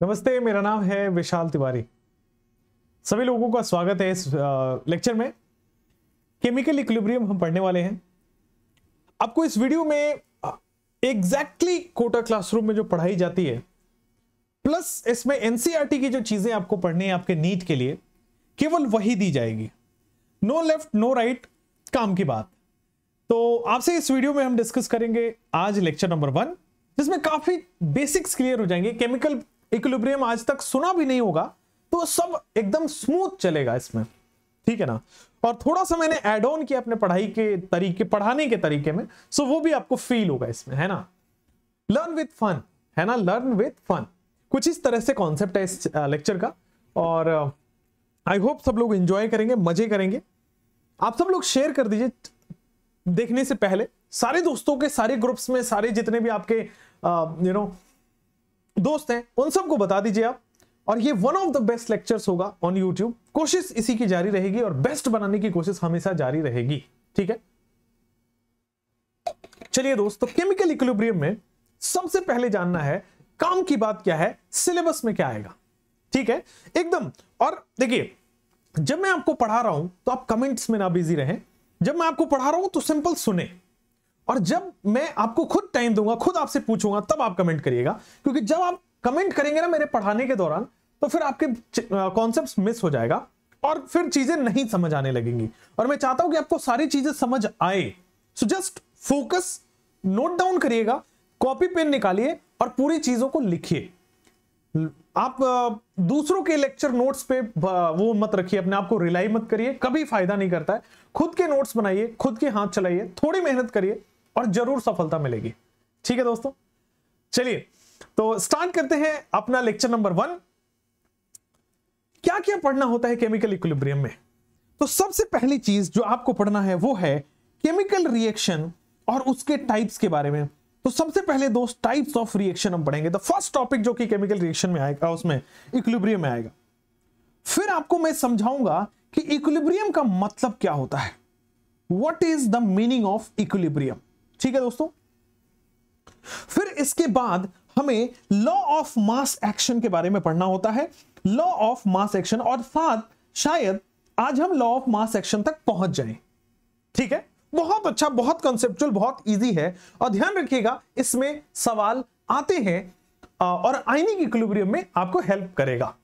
नमस्ते, मेरा नाम है विशाल तिवारी। सभी लोगों का स्वागत है इस लेक्चर में। केमिकल इक्विलिब्रियम हम पढ़ने वाले हैं। आपको इस वीडियो में एग्जैक्टली कोटा क्लासरूम में जो पढ़ाई जाती है प्लस इसमें एनसीईआरटी की जो चीज़ें आपको पढ़नी है आपके नीट के लिए, केवल वही दी जाएगी। नो लेफ़्ट नो राइट काम की बात। तो आपसे इस वीडियो में हम डिस्कस करेंगे आज लेक्चर नंबर वन जिसमें काफ़ी बेसिक्स क्लियर हो जाएँगे। केमिकल इक्विलिब्रियम आज तक सुना भी नहीं होगा तो सब एकदम स्मूथ चलेगा इसमें। ठीक है ना? और थोड़ा सा मैंने एड ऑन किया अपने पढ़ाई के तरीके, पढ़ाने के तरीके में सो वो भी आपको फील होगा इसमें, है ना? लर्न विथ फन है ना? लर्न विथ फन कुछ इस तरह से कॉन्सेप्ट है इस लेक्चर का, और आई होप सब लोग एंजॉय करेंगे, मज़े करेंगे। आप सब लोग शेयर कर दीजिए देखने से पहले। सारे दोस्तों के, सारे ग्रुप्स में, सारे जितने भी आपके यू नो दोस्त हैं, उन सबको बता दीजिए आप। और ये one of the best lectures होगा ऑन यूट्यूब कोशिश इसी की जारी रहेगी और बेस्ट बनाने की कोशिश हमेशा जारी रहेगी, ठीक है? चलिए दोस्तों केमिकल इक्विलिब्रियम में सबसे पहले जानना है, काम की बात क्या है सिलेबस में क्या आएगा, ठीक है? एकदम, और देखिए, जब मैं आपको पढ़ा रहा हूँ तो आप कमेंट्स में ना बिज़ी रहें। जब मैं आपको पढ़ा रहा हूँ तो सिंपल सुने। और जब मैं आपको खुद टाइम दूँगा, खुद आपसे पूछूँगा, तब आप कमेंट करिएगा। क्योंकि जब आप कमेंट करेंगे ना मेरे पढ़ाने के दौरान तो फिर आपके कॉन्सेप्ट मिस हो जाएगा और फिर चीज़ें नहीं समझ आने लगेंगी। और मैं चाहता हूँ कि आपको सारी चीज़ें समझ आए। So just focus note down करिएगा कॉपी पेन निकालिए और पूरी चीज़ों को लिखिए। आप दूसरों के लेक्चर नोट्स पे वो मत रखिए, अपने आप को रिलाई मत करिए। कभी फ़ायदा नहीं करता है। खुद के नोट्स बनाइए, खुद के हाथ चलाइए, थोड़ी मेहनत करिए और ज़रूर सफलता मिलेगी। ठीक है दोस्तों? चलिए तो स्टार्ट करते हैं अपना लेक्चर नंबर वन क्या क्या पढ़ना होता है केमिकल इक्विलिब्रियम में? तो सबसे पहली चीज़ जो आपको पढ़ना है वो है केमिकल रिएक्शन और उसके टाइप्स के बारे में। तो सबसे पहले दो टाइप्स ऑफ़ रिएक्शन हम पढ़ेंगे। द फ़र्स्ट टॉपिक जो कि केमिकल रिएक्शन में आएगा, उसमें इक्विलिब्रियम में आएगा। फिर आपको मैं समझाऊँगा कि इक्विलिब्रियम का मतलब क्या होता है। What is the meaning of equilibrium ठीक है दोस्तों? फिर इसके बाद हमें लॉ ऑफ़ मास एक्शन के बारे में पढ़ना होता है। लॉ ऑफ़ मास एक्शन और साथ शायद आज हम लॉ ऑफ़ मास एक्शन तक पहुँच जाएँ। ठीक है? बहुत अच्छा बहुत कंसेप्चुअल बहुत इजी है। और ध्यान रखिएगा, इसमें सवाल आते हैं और आईनी की इक्विलिब्रियम में आपको हेल्प करेगा।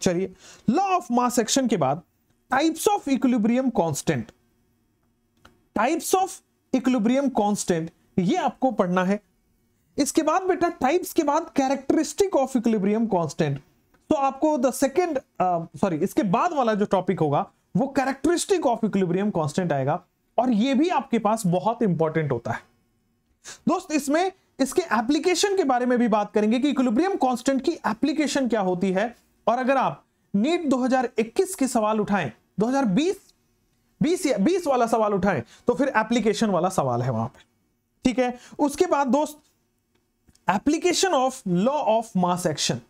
चलिए लॉ ऑफ़ मास एक्शन के बाद types of equilibrium constant types of equilibrium constant ये आपको पढ़ना है। इसके बाद बेटा टाइप्स के बाद कैरेक्टरिस्टिक ऑफ़ इक्विलिब्रियम कांस्टेंट तो आपको द सेकंड सॉरी इसके बाद वाला जो टॉपिक होगा, वो कैरेक्टरिस्टिक ऑफ़ इक्विलिब्रियम कांस्टेंट आएगा, और ये भी आपके पास बहुत इंपॉर्टेंट होता है। दोस्त, इसमें, इसके एप्लीकेशन के बारे में भी बात करेंगे कि इक्विलिब्रियम कांस्टेंट की एप्लीकेशन क्या होती है। और अगर आप नीट 2021 के सवाल उठाएँ 2020 20 20 वाला सवाल उठाएँ तो फिर एप्लीकेशन वाला सवाल है वहाँ पर ठीक है? उसके बाद दोस्त application of law of mass action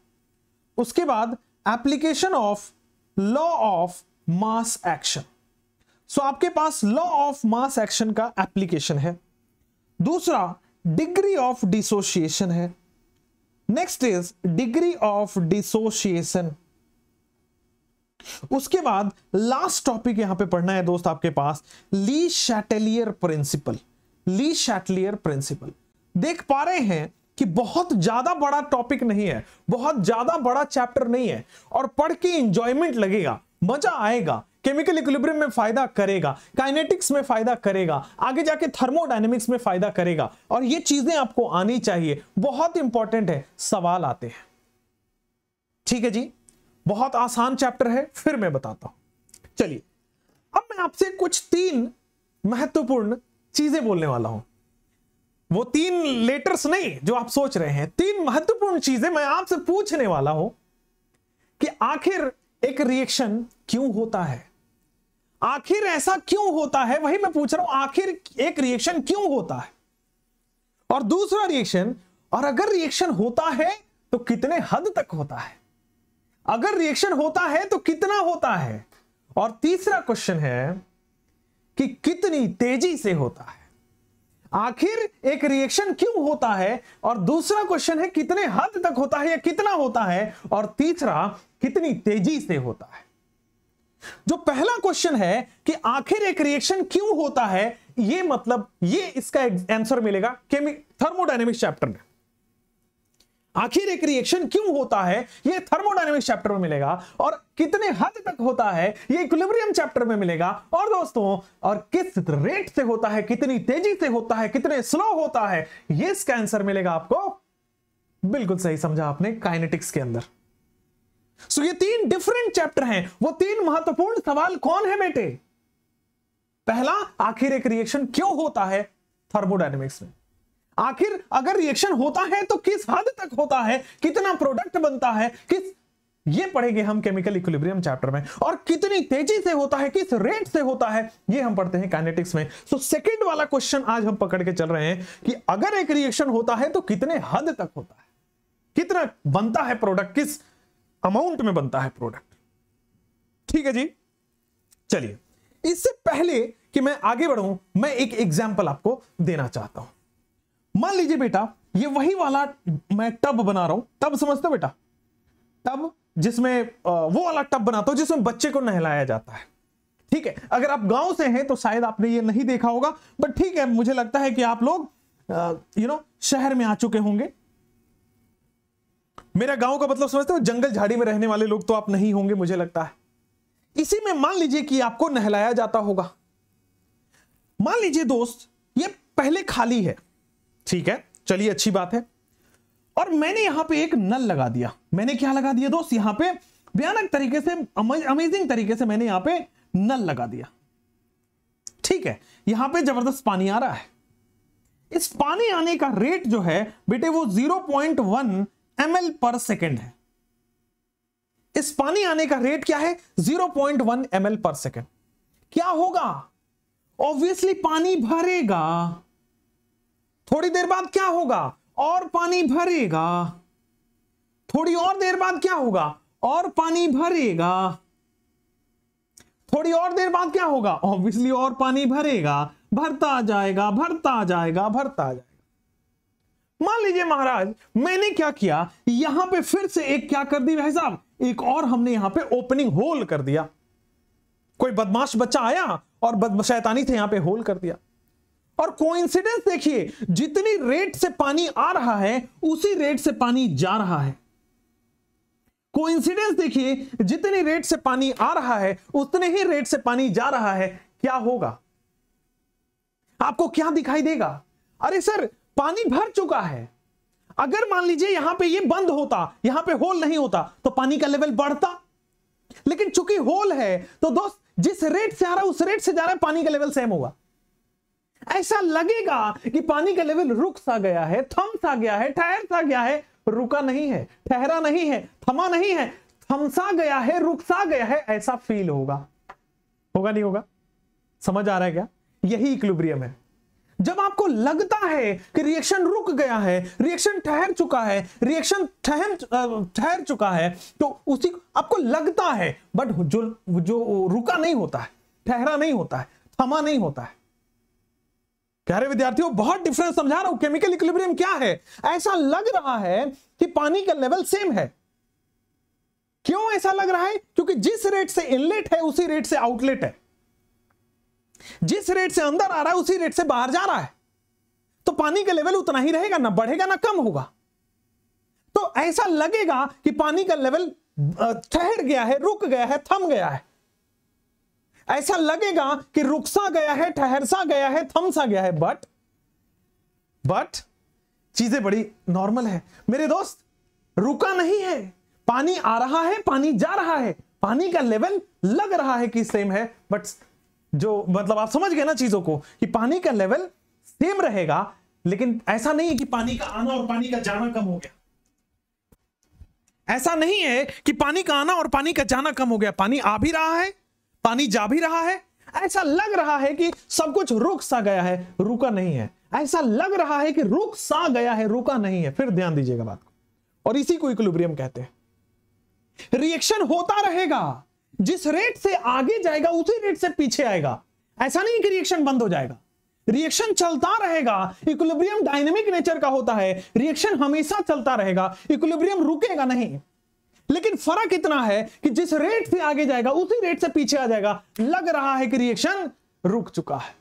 उसके बाद application of law of mass action so आपके पास लॉ ऑफ़ मास एक्शन का एप्लीकेशन है। दूसरा डिग्री ऑफ़ डिसोसिएशन है। Next is degree of dissociation उसके बाद लास्ट टॉपिक यहाँ पे पढ़ना है दोस्त आपके पास ली शैटेलियर प्रिंसिपल ली शैटलियर प्रिंसिपल देख पा रहे हैं कि बहुत ज़्यादा बड़ा टॉपिक नहीं है, बहुत ज़्यादा बड़ा चैप्टर नहीं है और पढ़ के इंजॉयमेंट लगेगा, मज़ा आएगा केमिकल इक्विलिब्रियम में फ़ायदा करेगा काइनेटिक्स में फ़ायदा करेगा, आगे जाके थर्मोडायनेमिक्स में फ़ायदा करेगा और ये चीज़ें आपको आनी चाहिए, बहुत इंपॉर्टेंट है, सवाल आते हैं। ठीक है जी? बहुत आसान चैप्टर है, फिर मैं बताता हूँ। चलिए, अब मैं आपसे कुछ तीन महत्वपूर्ण चीज़ें बोलने वाला हूँ। वो तीन लेटर्स नहीं, जो आप सोच रहे हैं, तीन महत्वपूर्ण चीज़ें मैं आपसे पूछने वाला हूँ कि आखिर एक रिएक्शन क्यों होता है? आखिर ऐसा क्यों होता है? वही मैं पूछ रहा हूँ, आखिर एक रिएक्शन क्यों होता है? और दूसरा रिएक्शन और अगर रिएक्शन होता है तो कितने हद तक होता है? अगर रिएक्शन होता है तो कितना होता है? और तीसरा क्वेश्चन है कि कितनी तेज़ी से होता है। आखिर एक रिएक्शन क्यों होता है? और दूसरा क्वेश्चन है, कितने हद तक होता है या कितना होता है? और तीसरा, कितनी तेज़ी से होता है। जो पहला क्वेश्चन है कि आखिर एक रिएक्शन क्यों होता है, ये मतलब ये इसका आंसर मिलेगा। थर्मोडायनेमिक्स चैप्टर में। आखिर एक रिएक्शन क्यों होता है? ये थर्मोडायनेमिक्स चैप्टर में मिलेगा और कितने हद तक होता है, ये इक्विलिब्रियम चैप्टर में मिलेगा। और दोस्तों, और किस रेट से होता है, कितनी तेज़ी से होता है, कितने स्लो होता है, ये इसका आंसर मिलेगा आपको। बिल्कुल सही समझा आपने काइनेटिक्स के अंदर। सो ये तीन डिफरेंट चैप्टर हैं। वो तीन महत्वपूर्ण सवाल कौन है बेटे? पहला, आखिर एक रिएक्शन क्यों होता है थर्मोडायनेमिक्स में? आखिर अगर रिएक्शन होता है तो किस हद तक होता है? कितना प्रोडक्ट बनता है? किस ये पढ़ेंगे हम केमिकल इक्विलिब्रियम चैप्टर में। और कितनी तेज़ी से होता है किस रेट से होता है ये हम पढ़ते हैं काइनेटिक्स में। सो so, सेकंड वाला क्वेश्चन आज हम पकड़ के चल रहे हैं कि अगर एक रिएक्शन होता है तो कितने हद तक होता है? कितना बनता है प्रोडक्ट किस अमाउंट में बनता है प्रोडक्ट ठीक है जी? चलिए इससे पहले कि मैं आगे बढ़ूं मैं एक एग्ज़ाम्पल आपको देना चाहता हूँ। मान लीजिए बेटा, ये वही वाला मैं टब बना रहा हूँ। टब समझते हो बेटा? टब जिसमें वो वाला टब बनाता हूँ जिसमें बच्चे को नहलाया जाता है। ठीक है? अगर आप गाँव से हैं तो शायद आपने ये नहीं देखा होगा बट ठीक है, मुझे लगता है कि आप लोग यू नो शहर में आ चुके होंगे। मेरा गाँव का मतलब समझते हो? जंगल झाड़ी में रहने वाले लोग तो आप नहीं होंगे, मुझे लगता है। इसी में मान लीजिए कि आपको नहलाया जाता होगा। मान लीजिए दोस्त, ये पहले खाली है। ठीक है, चलिए अच्छी बात है। और मैंने यहाँ पे एक नल लगा दिया। मैंने क्या लगा दिया दोस्त? यहाँ पे भयानक तरीके से अमेजिंग तरीके से मैंने यहाँ पे नल लगा दिया। ठीक है, यहाँ पे ज़बरदस्त पानी आ रहा है। इस पानी आने का रेट जो है, बेटे वो 0.1 ml पर सेकेंड है। इस पानी आने का रेट क्या है? 0.1 ml पर सेकेंड क्या होगा? ऑब्वियसली पानी भरेगा। थोड़ी देर बाद क्या होगा? और पानी भरेगा। थोड़ी और देर बाद क्या होगा? और पानी भरेगा। थोड़ी और देर बाद क्या होगा? ऑब्वियसली और पानी भरेगा। भरता जाएगा भरता जाएगा भरता जाएगा। मान लीजिए महाराज, मैंने क्या किया? यहाँ पे फिर से एक क्या कर दी भाई साहब? एक और हमने यहाँ पे ओपनिंग होल कर दिया। कोई बदमाश बच्चा आया और शैतानी थे यहाँ पे होल कर दिया। और कोइंसिडेंस देखिए, जितनी रेट से पानी आ रहा है, उसी रेट से पानी जा रहा है। कोइंसिडेंस देखिए, जितनी रेट से पानी आ रहा है, उतने ही रेट से पानी जा रहा है। क्या होगा? आपको क्या दिखाई देगा? अरे सर, पानी भर चुका है। अगर मान लीजिए यहाँ पे ये बंद होता, यहाँ पे होल नहीं होता तो पानी का लेवल बढ़ता। लेकिन चूँकि होल है तो दोस्त, जिस रेट से आ रहा है, उस रेट से जा रहा है, पानी का लेवल सेम होगा। ऐसा लगेगा कि पानी का लेवल रुक सा गया है, थम सा गया है, ठहर सा गया है, रुका नहीं है, ठहरा नहीं है, थमा नहीं है थमसा गया है, रुक सा गया है, ऐसा फील होगा। होगा नहीं होगा? समझ आ रहा है क्या? यही इक्विलिब्रियम है। जब आपको लगता है कि रिएक्शन रुक गया है रिएक्शन ठहर चुका है रिएक्शन ठहर ठहर चुका है तो उसी आपको लगता है बट जो जो रुका नहीं होता है, ठहरा नहीं होता है, थमा नहीं होता है। कह रहे विद्यार्थियों, बहुत डिफरेंस समझा रहा हूँ। केमिकल इक्विलिब्रियम क्या है? ऐसा लग रहा है कि पानी का लेवल सेम है। क्यों ऐसा लग रहा है? क्योंकि जिस रेट से इनलेट है, उसी रेट से आउटलेट है। जिस रेट से अंदर आ रहा है, उसी रेट से बाहर जा रहा है। तो पानी का लेवल उतना ही रहेगा, ना बढ़ेगा, ना कम होगा। तो ऐसा लगेगा कि पानी का लेवल ठहर गया है, रुक गया है, थम गया है। ऐसा लगेगा कि रुकसा गया है, ठहरसा गया है, थमसा गया है बट बट चीज़ें बड़ी नॉर्मल है। मेरे दोस्त, रुका नहीं है। पानी आ रहा है, पानी जा रहा है। पानी का लेवल लग रहा है कि सेम है बट जो मतलब आप समझ गए ना चीज़ों को, कि पानी का लेवल सेम रहेगा, लेकिन ऐसा नहीं है कि पानी का आना और पानी का जाना कम हो गया। ऐसा नहीं है कि पानी का आना और पानी का जाना कम हो गया। पानी आ भी रहा है पानी जा भी रहा है? ऐसा लग रहा है कि सब कुछ रुक सा गया है, रुका नहीं है। ऐसा लग रहा है कि रुक सा गया है, रुका नहीं है। फिर ध्यान दीजिएगा बात को। और इसी को इक्विलिब्रियम कहते हैं। रिएक्शन होता रहेगा। जिस रेट से आगे जाएगा, उसी रेट से पीछे आएगा। ऐसा नहीं कि रिएक्शन बंद हो जाएगा। रिएक्शन चलता रहेगा। इक्विलिब्रियम डायनेमिक नेचर का होता है। रिएक्शन हमेशा चलता रहेगा। इक्विलिब्रियम रुकेगा नहीं। लेकिन फ़र्क इतना है कि जिस रेट से आगे जाएगा, उसी रेट से पीछे आ जाएगा। लग रहा है कि रिएक्शन रुक चुका है।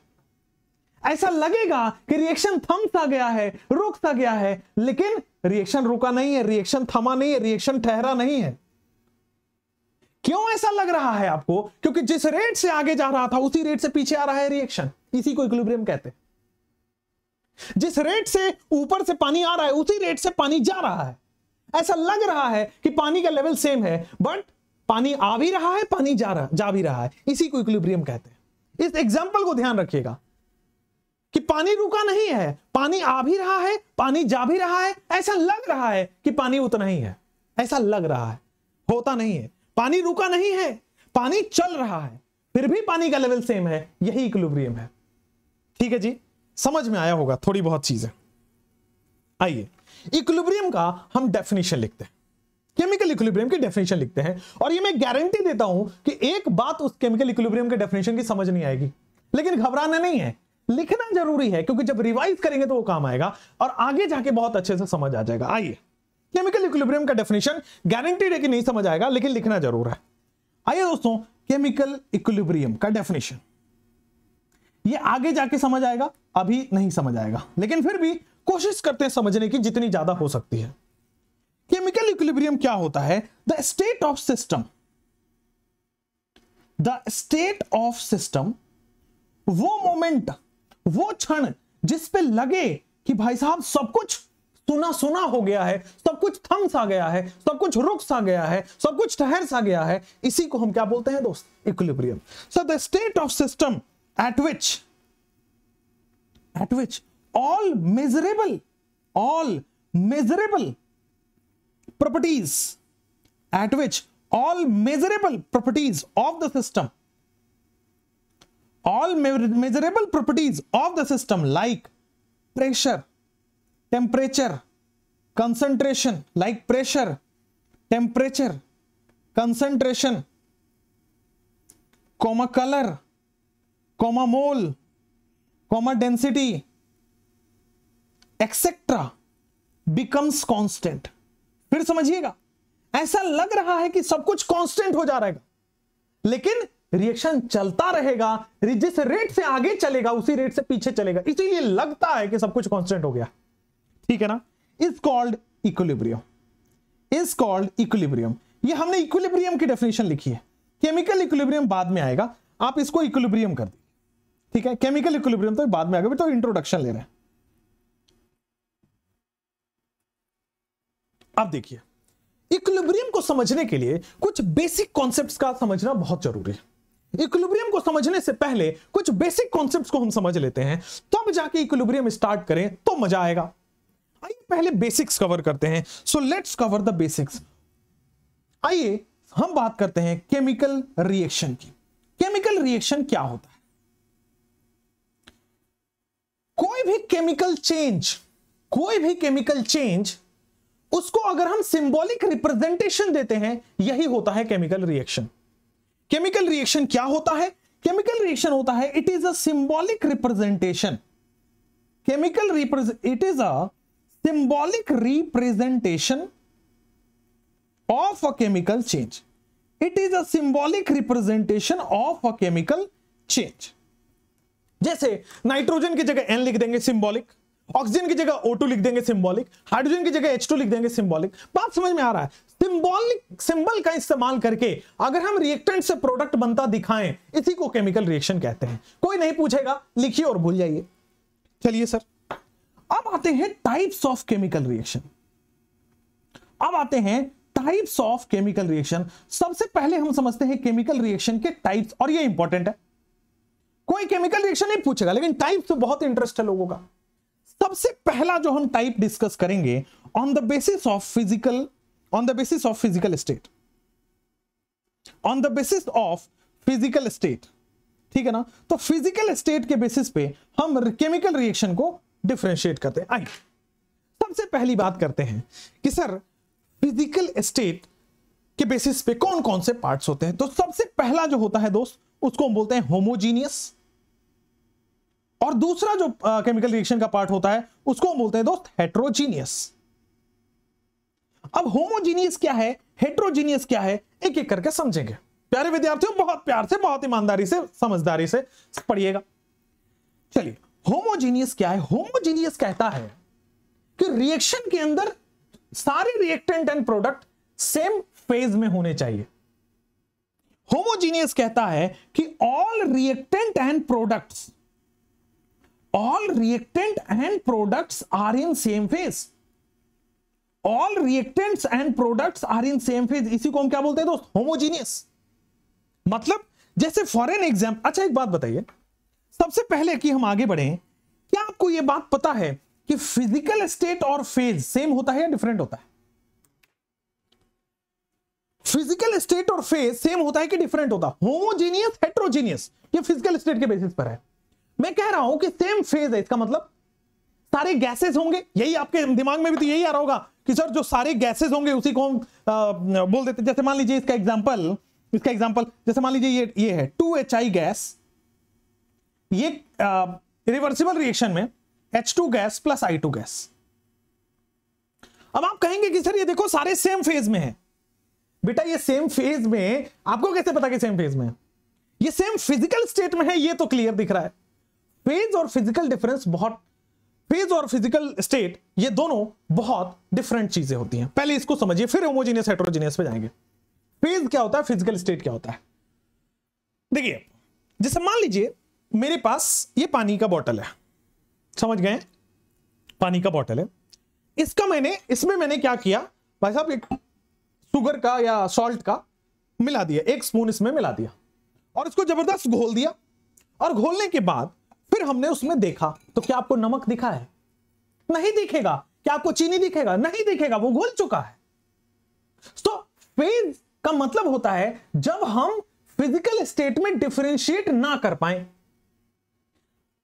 ऐसा लगेगा कि रिएक्शन थम सा गया है, रुक सा गया है, लेकिन रिएक्शन रुका नहीं है रिएक्शन थमा नहीं है रिएक्शन ठहरा नहीं है। क्यों ऐसा लग रहा है आपको? क्योंकि जिस रेट से आगे जा रहा था, उसी रेट से पीछे आ रहा है रिएक्शन इसी को इक्विलिब्रियम कहते हैं। जिस रेट से ऊपर से पानी आ रहा है, उसी रेट से पानी जा रहा है। ऐसा लग रहा है कि पानी का लेवल सेम है बट पानी आ भी रहा है, पानी जा रहा, जा भी रहा है। इसी को इक्विलिब्रियम कहते हैं। इस एग्ज़ाम्पल को ध्यान रखिएगा कि पानी रुका नहीं है, पानी आ भी रहा है, पानी जा भी रहा है, ऐसा लग रहा है कि पानी उतना ही है। ऐसा लग रहा है, होता नहीं है। पानी रुका नहीं है, पानी चल रहा है, फिर भी पानी का लेवल सेम है, यही इक्विलिब्रियम है। ठीक है जी? समझ में आया होगा थोड़ी बहुत चीज़ें। आइए। इक्विलिब्रियम का हम डेफिनेशन लिखते हैं। केमिकल इक्विलिब्रियम की डेफिनेशन लिखते हैं। और ये मैं गारंटी देता हूँ कि एक बात उस केमिकल इक्विलिब्रियम के डेफिनेशन की समझ नहीं आएगी। लेकिन घबराना नहीं है। लिखना ज़रूरी है, क्योंकि जब रिवाइज करेंगे तो वो काम आएगा और आगे जाके बहुत अच्छे से समझ आ जाएगा। आइए। केमिकल इक्विलिब्रियम का डेफिनेशन गारंटीड है कि नहीं समझ आएगा, लेकिन लिखना ज़रूर है। आइए दोस्तों केमिकल इक्विलिब्रियम का डेफिनेशन ये आगे जाके समझ आएगा, अभी नहीं समझ आएगा। लेकिन फिर भी कोशिश करते हैं समझने की जितनी ज़्यादा हो सकती है। केमिकल इक्विलिब्रियम क्या होता है? The state of system the state of system वो मोमेंट वो क्षण जिस पे लगे कि भाई साहब सब कुछ सुना सुना हो गया है, सब कुछ थम सा गया है, सब कुछ रुक सा गया है, सब कुछ ठहर सा गया है, इसी को हम क्या बोलते हैं दोस्त? Equilibrium so the state of system at which at which all miserable, all miserable properties at which all measurable properties of the system, all measurable properties of the system like pressure, temperature, concentration like pressure, temperature, concentration, comma color, comma mole, comma density, etc becomes constant. फिर समझिएगा, ऐसा लग रहा है कि सब कुछ constant हो जा रहेगा, लेकिन रिएक्शन चलता रहेगा, जिस रेट से आगे चलेगा, उसी रेट से पीछे चलेगा, इसीलिए लगता है कि सब कुछ कांस्टेंट हो गया। ठीक है ना? Is called equilibrium is called equilibrium ये हमने इक्विलिब्रियम की डेफिनेशन लिखी है। केमिकल इक्विलिब्रियम बाद में आएगा। आप इसको इक्विलिब्रियम कर दीजिए। ठीक है? केमिकल इक्विलिब्रियम तो बाद में आएगा तो इंट्रोडक्शन ले रहे हैं। अब देखिए इक्विलिब्रियम को समझने के लिए कुछ बेसिक कॉन्सेप्ट्स का समझना बहुत ज़रूरी है। इक्विलिब्रियम को समझने से पहले कुछ बेसिक कॉन्सेप्ट्स को हम समझ लेते हैं। तब जाके इक्विलिब्रियम स्टार्ट करें तो मज़ा आएगा। आइए पहले बेसिक्स कवर करते हैं। So let's cover the basics आइए हम बात करते हैं केमिकल रिएक्शन की। केमिकल रिएक्शन क्या होता है? कोई भी केमिकल चेंज कोई भी केमिकल चेंज उसको अगर हम सिंबॉलिक रिप्रेजेंटेशन देते हैं, यही होता है केमिकल रिएक्शन केमिकल रिएक्शन क्या होता है? केमिकल रिएक्शन होता है it is a symbolic representation chemical it is a symbolic representation of a chemical change it is a symbolic representation of a chemical change जैसे नाइट्रोजन की जगह N लिख देंगे सिंबॉलिक ऑक्सीजन की जगह O2 लिख देंगे सिंबॉलिक हाइड्रोजन की जगह H2 लिख देंगे सिंबॉलिक बात समझ में आ रहा है सिंबॉलिक सिंबल का इस्तेमाल करके अगर हम रिएक्टेंट से प्रोडक्ट बनता दिखाएँ, इसी को केमिकल रिएक्शन कहते हैं। कोई नहीं पूछेगा, लिखिए और भूल जाइए। चलिए सर। अब आते हैं टाइप्स ऑफ़ केमिकल रिएक्शन अब आते हैं टाइप्स ऑफ़ केमिकल रिएक्शन सबसे पहले हम समझते हैं केमिकल रिएक्शन के टाइप्स और ये इंपॉर्टेंट है। कोई केमिकल रिएक्शन नहीं पूछेगा, लेकिन टाइप्स तो बहुत इंटरेस्ट है लोगों का। सबसे पहला जो हम टाइप डिस्कस करेंगे on the basis of physical on the basis of physical state on the basis of physical state ठीक है ना? तो फ़िज़िकल स्टेट के बेसिस पे हम केमिकल रिएक्शन को डिफ्रेंशिएट करते हैं। आइए, सबसे पहली बात करते हैं कि सर फ़िज़िकल स्टेट के बेसिस पे कौन कौन से पार्ट्स होते हैं? तो सबसे पहला जो होता है दोस्त, उसको हम बोलते हैं होमोजीनियस और दूसरा जो केमिकल रिएक्शन का पार्ट होता है, उसको हम बोलते हैं दोस्त हेट्रोजीनियस अब होमोजीनियस क्या है? हेट्रोजीनियस क्या है? एक एक करके समझेंगे। प्यारे विद्यार्थियों, बहुत प्यार से, बहुत ईमानदारी से, समझदारी से पढ़िएगा। चलिए होमोजीनियस क्या है? होमोजीनियस कहता है कि रिएक्शन के अंदर सारे reactant and product same phase में होने चाहिए। होमोजीनियस कहता है कि all reactant and products all reactant and products are in same phase all reactants and products are in same phase इसी को हम क्या बोलते हैं दोस्त? होमोजीनियस मतलब जैसे फॉर एन एग्ज़ाम अच्छा एक बात बताइए। सबसे पहले कि हम आगे बढ़े, क्या आपको यह बात पता है कि फ़िज़िकल स्टेट और फ़ेज़ सेम होता है या डिफरेंट होता है? फ़िज़िकल स्टेट और फ़ेज़ सेम होता है कि डिफरेंट होता? है होमोजीनियस हेट्रोजीनियस ये फ़िज़िकल स्टेट के बेसिस पर है। मैं कह रहा हूँ कि सेम फ़ेज़ है। इसका मतलब सारे गैसेस होंगे। यही आपके दिमाग में भी तो यही आ रहा होगा कि सर जो सारे गैसेस होंगे, उसी को हम बोल देते जैसे मान लीजिए इसका एग्जांपल इसका एग्ज़ाम्पल जैसे मान लीजिए ये ये है टू एच आई गैस ये रिवर्सिबल रिएक्शन में H two gas plus I two gas अब आप कहेंगे कि सर ये देखो सारे सेम फ़ेज़ में है। बेटा, ये सेम फ़ेज़ में, आपको कैसे पता कि सेम फ़ेज़ में है? ये सेम फ़िज़िकल स्टेट में है, ये तो क्लियर दिख रहा है। फ़ेज़ और फ़िज़िकल डिफरेंस बहुत पेज और फ़िज़िकल स्टेट ये दोनों बहुत डिफरेंट चीज़ें होती हैं। पहले इसको समझिए, फिर होमोजीनियस हेट्रोजीनियस पे जाएँगे। पेज क्या होता है? फ़िज़िकल स्टेट क्या होता है? देखिए, जैसे मान लीजिए, मेरे पास ये पानी का बॉटल है। समझ गए? पानी का बॉटल है। इसका मैंने, इसमें मैंने क्या किया? भाई साहब, एक शुगर का या सॉल्ट का मिला दिया। एक स्पून इसमें मिला दिया। और इसको ज़बरदस्त घोल दिया। और घोलने के बाद फिर हमने उसमें देखा तो क्या आपको नमक दिखा है? नहीं दिखेगा। क्या आपको चीनी दिखेगा? नहीं दिखेगा, वो घोल चुका है। तो फ़ेज़ का मतलब होता है, जब हम फ़िज़िकल स्टेट में डिफरेंशिएट ना कर पाए।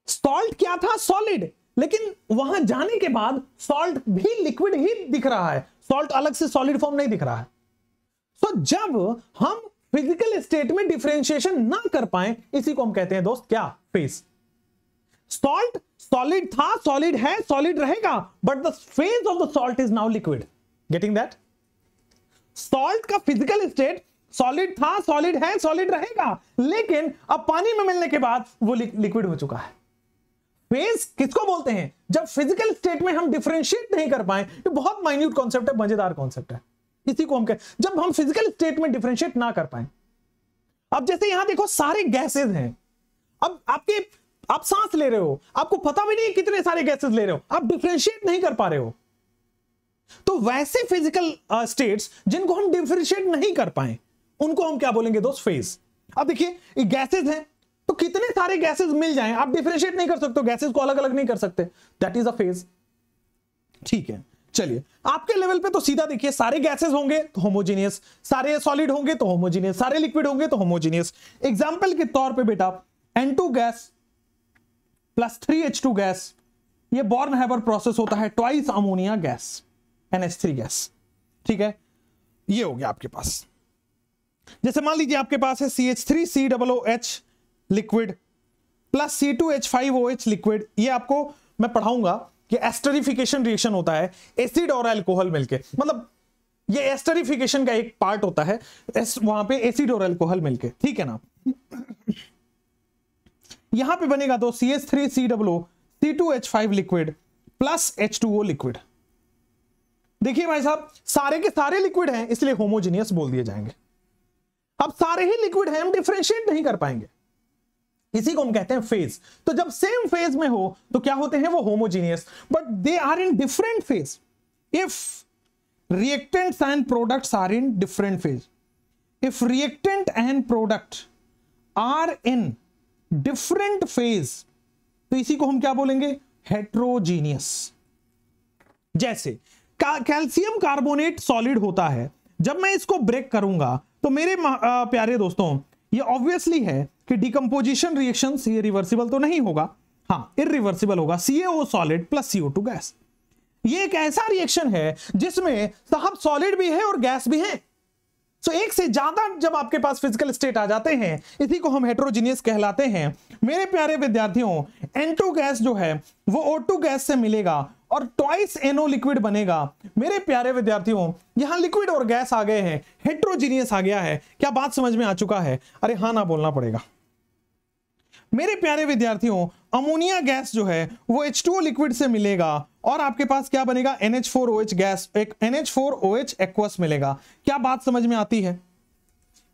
सॉल्ट क्या था? सॉलिड लेकिन वहाँ जाने के बाद सॉल्ट भी लिक्विड ही दिख रहा है। सॉल्ट अलग से सॉलिड फॉर्म नहीं दिख रहा है। तो जब हम फ़िज़िकल स्टेट में डिफरेंशिएशन ना कर पाए, इसी को हम कहते हैं दोस्त, क्या? फेस सॉल्ट सॉलिड था सॉलिड है सॉलिड रहेगा but the phase of the salt is now liquid getting that salt का फ़िज़िकल स्टेट सॉलिड था सॉलिड है सॉलिड रहेगा लेकिन अब पानी में मिलने के बाद वो लिक्विड हो चुका है। फ़ेज़ किसको बोलते हैं? जब फ़िज़िकल स्टेट में हम डिफरेंशिएट नहीं कर पाए, ये बहुत माइन्यूट कॉन्सेप्ट है, मज़ेदार कॉन्सेप्ट है। इसी को हम कह, जब हम फ़िज़िकल स्टेट में डिफरेंशिएट ना कर पाए। अब जैसे यहाँ देखो, सारे गैसेज हैं। अब आपके आप सांस ले रहे हो आपको पता भी नहीं कितने सारे गैसेज ले रहे हो आप डिफरेंशिएट नहीं कर पा रहे हो। तो वैसे फ़िज़िकल स्टेट्स uh, जिनको हम डिफरेंशिएट नहीं कर पाए उनको हम क्या बोलेंगे दोस्त? फ़ेज़ अब देखिए गैसेज हैं तो कितने सारे गैसेस मिल जाएँ? आप डिफरेंशिएट नहीं कर सकते गैसेस को अलग अलग नहीं कर सकते। दैट इज़ अ फ़ेज़ ठीक है चलिए आपके लेवल पे तो सीधा देखिए सारे गैसेस होंगे तो होमोजीनियस सारे सॉलिड होंगे तो होमोजीनियस सारे लिक्विड होंगे तो होमोजीनियस एग्जांपल के तौर पे बेटा N2 gas plus three H two gas. ये बॉर्न हैबर प्रोसेस होता है twice ammonia gas NH3 gas. ठीक है? ये हो गया आपके पास। जैसे मान लीजिए आपके पास है C H three C double O H liquid plus C two H five O H liquid ये आपको मैं पढ़ाऊँगा कि एस्टरिफिकेशन रिएक्शन होता है एसिड और अल्कोहल मिलके। मतलब ये एस्टरिफिकेशन का एक पार्ट होता है वहाँ पे एसिड और अल्कोहल मिलके। ठीक है ना? यहाँ पे बनेगा तो C H three C double C two H five liquid plus H two O liquid देखिए भाई साहब, सारे के सारे लिक्विड हैं, इसलिए होमोजीनियस बोल दिए जाएँगे। अब सारे ही लिक्विड हैं, हम डिफ्रेंशिएट नहीं कर पाएँगे। इसी को हम कहते हैं फ़ेज़ तो जब सेम फ़ेज़ में हो तो क्या होते हैं? वो homogeneous but they are in different phase if reactants and products are in different phase if reactant and product are in different phase तो इसी को हम क्या बोलेंगे? हेट्रोजीनियस जैसे कैल्सियम कार्बोनेट सॉलिड होता है। जब मैं इसको ब्रेक करूँगा तो मेरे प्यारे दोस्तों, ये ऑब्वियसली है कि डिकम्पोजिशन रिएक्शन ये रिवर्सिबल तो नहीं होगा। हाँ इरिवर्सिबल होगा। C A O solid plus C O two gas ये एक ऐसा रिएक्शन है जिसमें साहब सॉलिड भी है और गैस भी है। सो एक से ज़्यादा जब आपके पास फ़िज़िकल स्टेट आ जाते हैं, इसी को हम हेट्रोजीनियस कहलाते हैं। मेरे प्यारे विद्यार्थियों एन गैस जो है, वो ओ गैस से मिलेगा और ट्वाइस एनो लिक्विड बनेगा। मेरे प्यारे विद्यार्थियों, यहाँ लिक्विड और गैस आ गए हैं हेट्रोजीनियस आ गया है। क्या बात समझ में आ चुका है? अरे हाँ ना बोलना पड़ेगा। मेरे प्यारे विद्यार्थियों, अमोनिया गैस जो है, वो H2O लिक्विड से मिलेगा और आपके पास क्या बनेगा? NH4OH गैस एक NH4OH एक्वस मिलेगा। क्या बात समझ में आती है?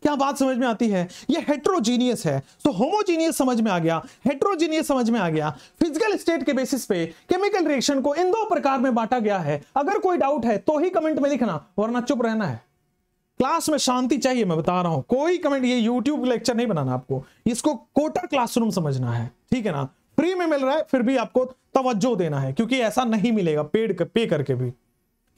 क्या बात समझ में आती है? ये हेट्रोजीनियस है। तो होमोजीनियस समझ में आ गया। हेट्रोजीनियस समझ में आ गया। फ़िज़िकल स्टेट के बेसिस पे केमिकल रिएक्शन को इन दो प्रकार में बांटा गया है। अगर कोई डाउट है तो ही कमेंट में लिखना, वरना चुप रहना है। क्लास में शांति चाहिए, मैं बता रहा हूँ। कोई कमेंट ये यूट्यूब लेक्चर नहीं बनाना आपको। इसको कोटा क्लासरूम समझना है। ठीक है ना? फ्री में मिल रहा है, फिर भी आपको तवज्जो देना है, क्योंकि ऐसा नहीं मिलेगा पेड पे करके भी।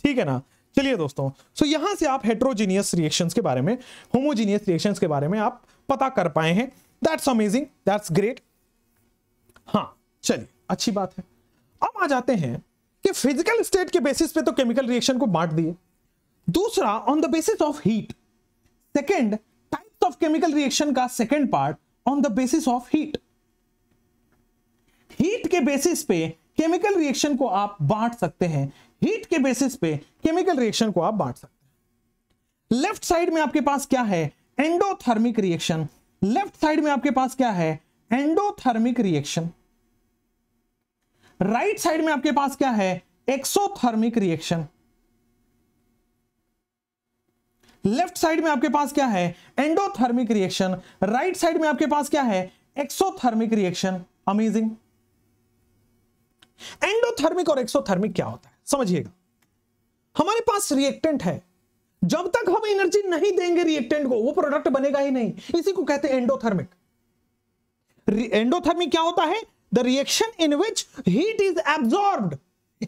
ठीक है ना? चलिए दोस्तों सो यहाँ से आप हेट्रोजीनियस रिएक्शंस के बारे में होमोजीनियस रिएक्शंस के बारे में आप पता कर पाए हैं। दैट्स अमेजिंग दैट्स ग्रेट हाँ चलिए, अच्छी बात है। अब आ जाते हैं कि फ़िज़िकल स्टेट के बेसिस पे तो केमिकल रिएक्शन को बांट दिए। दूसरा on the basis of heat second types of chemical reaction का second part on the basis of heat heat के बेसिस पे केमिकल रिएक्शन को आप बांट सकते हैं। हीट के बेसिस पे केमिकल रिएक्शन को आप बांट सकते हैं। लेफ़्ट साइड में आपके पास क्या है? एंडोथर्मिक रिएक्शन लेफ़्ट साइड में आपके पास क्या है? एंडोथर्मिक रिएक्शन राइट साइड में आपके पास क्या है? एक्सोथर्मिक रिएक्शन लेफ़्ट साइड में आपके पास क्या है? Endothermic reaction. राइट साइड में आपके पास क्या है? Exothermic reaction. अमेजिंग एंडोथर्मिक और एक्सोथर्मिक क्या होता है? समझिएगा। हमारे पास रिएक्टेंट है। जब तक हम एनर्जी नहीं देंगे रिएक्टेंट को, वो प्रोडक्ट बनेगा ही नहीं। इसी को कहते हैं एंडोथर्मिक। एंडोथर्मिक क्या होता है? The reaction in which heat is absorbed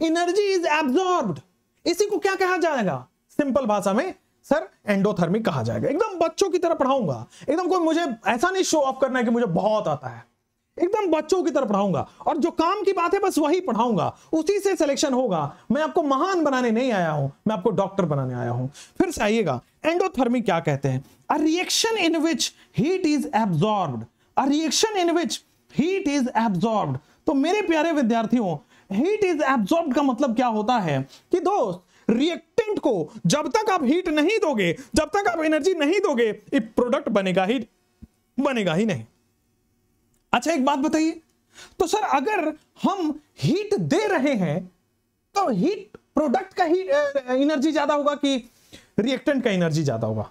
energy is absorbed इसी को क्या कहा जाएगा? सिंपल भाषा में सर एंडोथर्मिक कहा जाएगा। एकदम बच्चों की तरह पढ़ाऊँगा। एकदम कोई मुझे ऐसा नहीं शो ऑफ़ करना है कि मुझे बहुत आता है। एकदम बच्चों की तरह पढ़ाऊँगा। और जो काम की बात है, बस वही पढ़ाऊँगा। उसी से सिलेक्शन होगा। मैं आपको महान बनाने नहीं आया हूँ, मैं आपको डॉक्टर बनाने आया हूँ। फिर से आइएगा। एंडोथर्मिक क्या कहते हैं? A reaction in which heat is absorbed a reaction in which heat is absorbed तो मेरे प्यारे विद्यार्थियों हीट इज़ एब्जॉर्ब का मतलब क्या होता है? कि दोस्त रिएक्टेंट को जब तक आप हीट नहीं दोगे, जब तक आप एनर्जी नहीं दोगे, ये प्रोडक्ट बनेगा ही बनेगा ही नहीं। अच्छा एक बात बताइए। तो सर, अगर हम हीट दे रहे हैं तो हीट प्रोडक्ट का ही एनर्जी ज़्यादा होगा कि रिएक्टेंट का एनर्जी ज़्यादा होगा?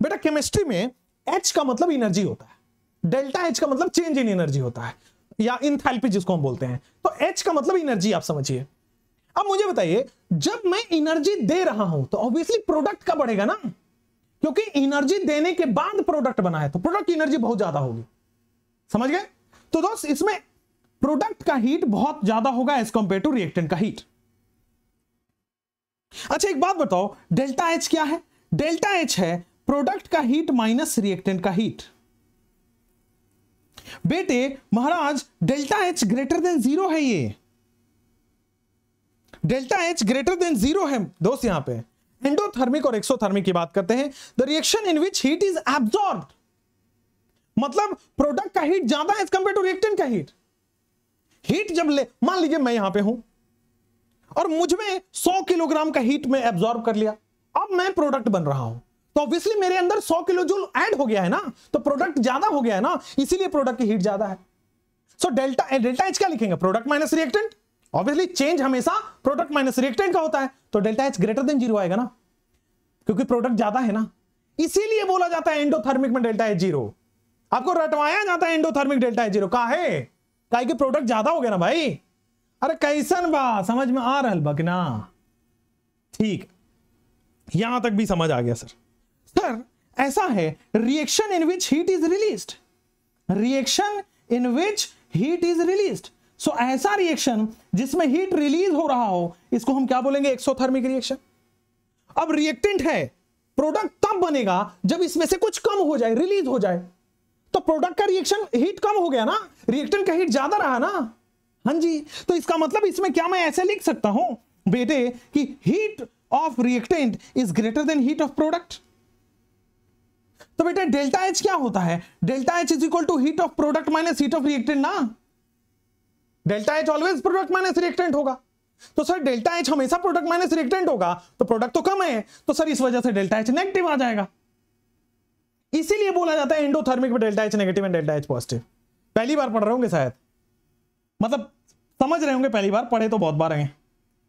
बेटा केमिस्ट्री में एच का मतलब एनर्जी होता है। डेल्टा एच का मतलब चेंज इन एनर्जी होता है, या इंथैल्पी जिसको हम बोलते हैं। तो एच का मतलब एनर्जी आप समझिए। अब मुझे बताइए, जब मैं एनर्जी दे रहा हूँ तो ऑब्वियसली प्रोडक्ट का बढ़ेगा ना? क्योंकि एनर्जी देने के बाद प्रोडक्ट बना है तो प्रोडक्ट की एनर्जी बहुत ज़्यादा होगी। समझ गए? तो दोस्त, इसमें प्रोडक्ट का हीट बहुत ज़्यादा होगा एज कंपेयर टू रिएक्टेंट का हीट अच्छा एक बात बताओ डेल्टा एच क्या है? डेल्टा एच है प्रोडक्ट का हीट माइनस रिएक्टेंट का हीट बेटे, महाराज delta H greater than zero है ये। Delta H greater than zero है, दोस्त यहाँ पे। एंडोथर्मिक और एक्सोथर्मिक की बात करते हैं। The reaction in which heat is absorb मतलब प्रोडक्ट का हीट ज़्यादा एज कंपेयर टू रिएक्टेंट का हीट हीट जब ले, मान लीजिए मैं यहाँ पे हूँ, और मुझमें 100 किलोग्राम का हीट में एब्जॉर्ब कर लिया। अब मैं प्रोडक्ट बन रहा हूँ। तो ऑब्वियसली मेरे अंदर 100 किलो जूल ऐड हो गया है ना। तो प्रोडक्ट ज़्यादा हो गया है ना, इसीलिए प्रोडक्ट की हीट ज़्यादा है। सो डेल्टा डेल्टा एच क्या लिखेंगे? Product minus reactant obviously change हमेशा प्रोडक्ट माइनस रिएक्टेंट का होता है। तो delta H greater than zero आएगा ना? क्योंकि प्रोडक्ट ज़्यादा है ना। इसीलिए बोला जाता है एंडोथर्मिक में डेल्टा एच ज़ीरो आपको रटवाया जाता है एंडोथर्मिक डेल्टा एच ज़ीरो का है काहे कि प्रोडक्ट ज़्यादा हो गया ना भाई? अरे कैसन बा? समझ में आ रहा बकना ठीक। यहाँ तक भी समझ आ गया, सर। सर, ऐसा है reaction in which heat is released reaction in which heat is released so so, ऐसा रिएक्शन जिसमें हीट रिलीज़ हो रहा हो इसको हम क्या बोलेंगे? एक्सोथर्मिक रिएक्शन अब रिएक्टेंट है प्रोडक्ट तब बनेगा? जब इसमें से कुछ कम हो जाए रिलीज़ हो जाए। तो प्रोडक्ट का रिएक्शन हीट कम हो गया ना? रिएक्टेंट का हीट ज़्यादा रहा ना? हाँ जी। तो इसका मतलब इसमें क्या मैं ऐसे लिख सकता हूँ? बेटे कि heat of reactant is greater than heat of product तो बेटा डेल्टा एच क्या होता है? Delta H is equal to heat of product minus heat of reactant ना? Delta H always product minus reactant होगा। तो सर, डेल्टा एच हमेशा product minus reactant होगा। तो प्रोडक्ट तो कम है तो सर, इस वजह से डेल्टा एच नेगेटिव आ जाएगा। इसीलिए बोला जाता है एंडोथर्मिक में delta H negative and delta H positive पहली बार पढ़ रहे होंगे शायद। मतलब समझ रहे होंगे, पहली बार पढ़े तो बहुत बार हैं।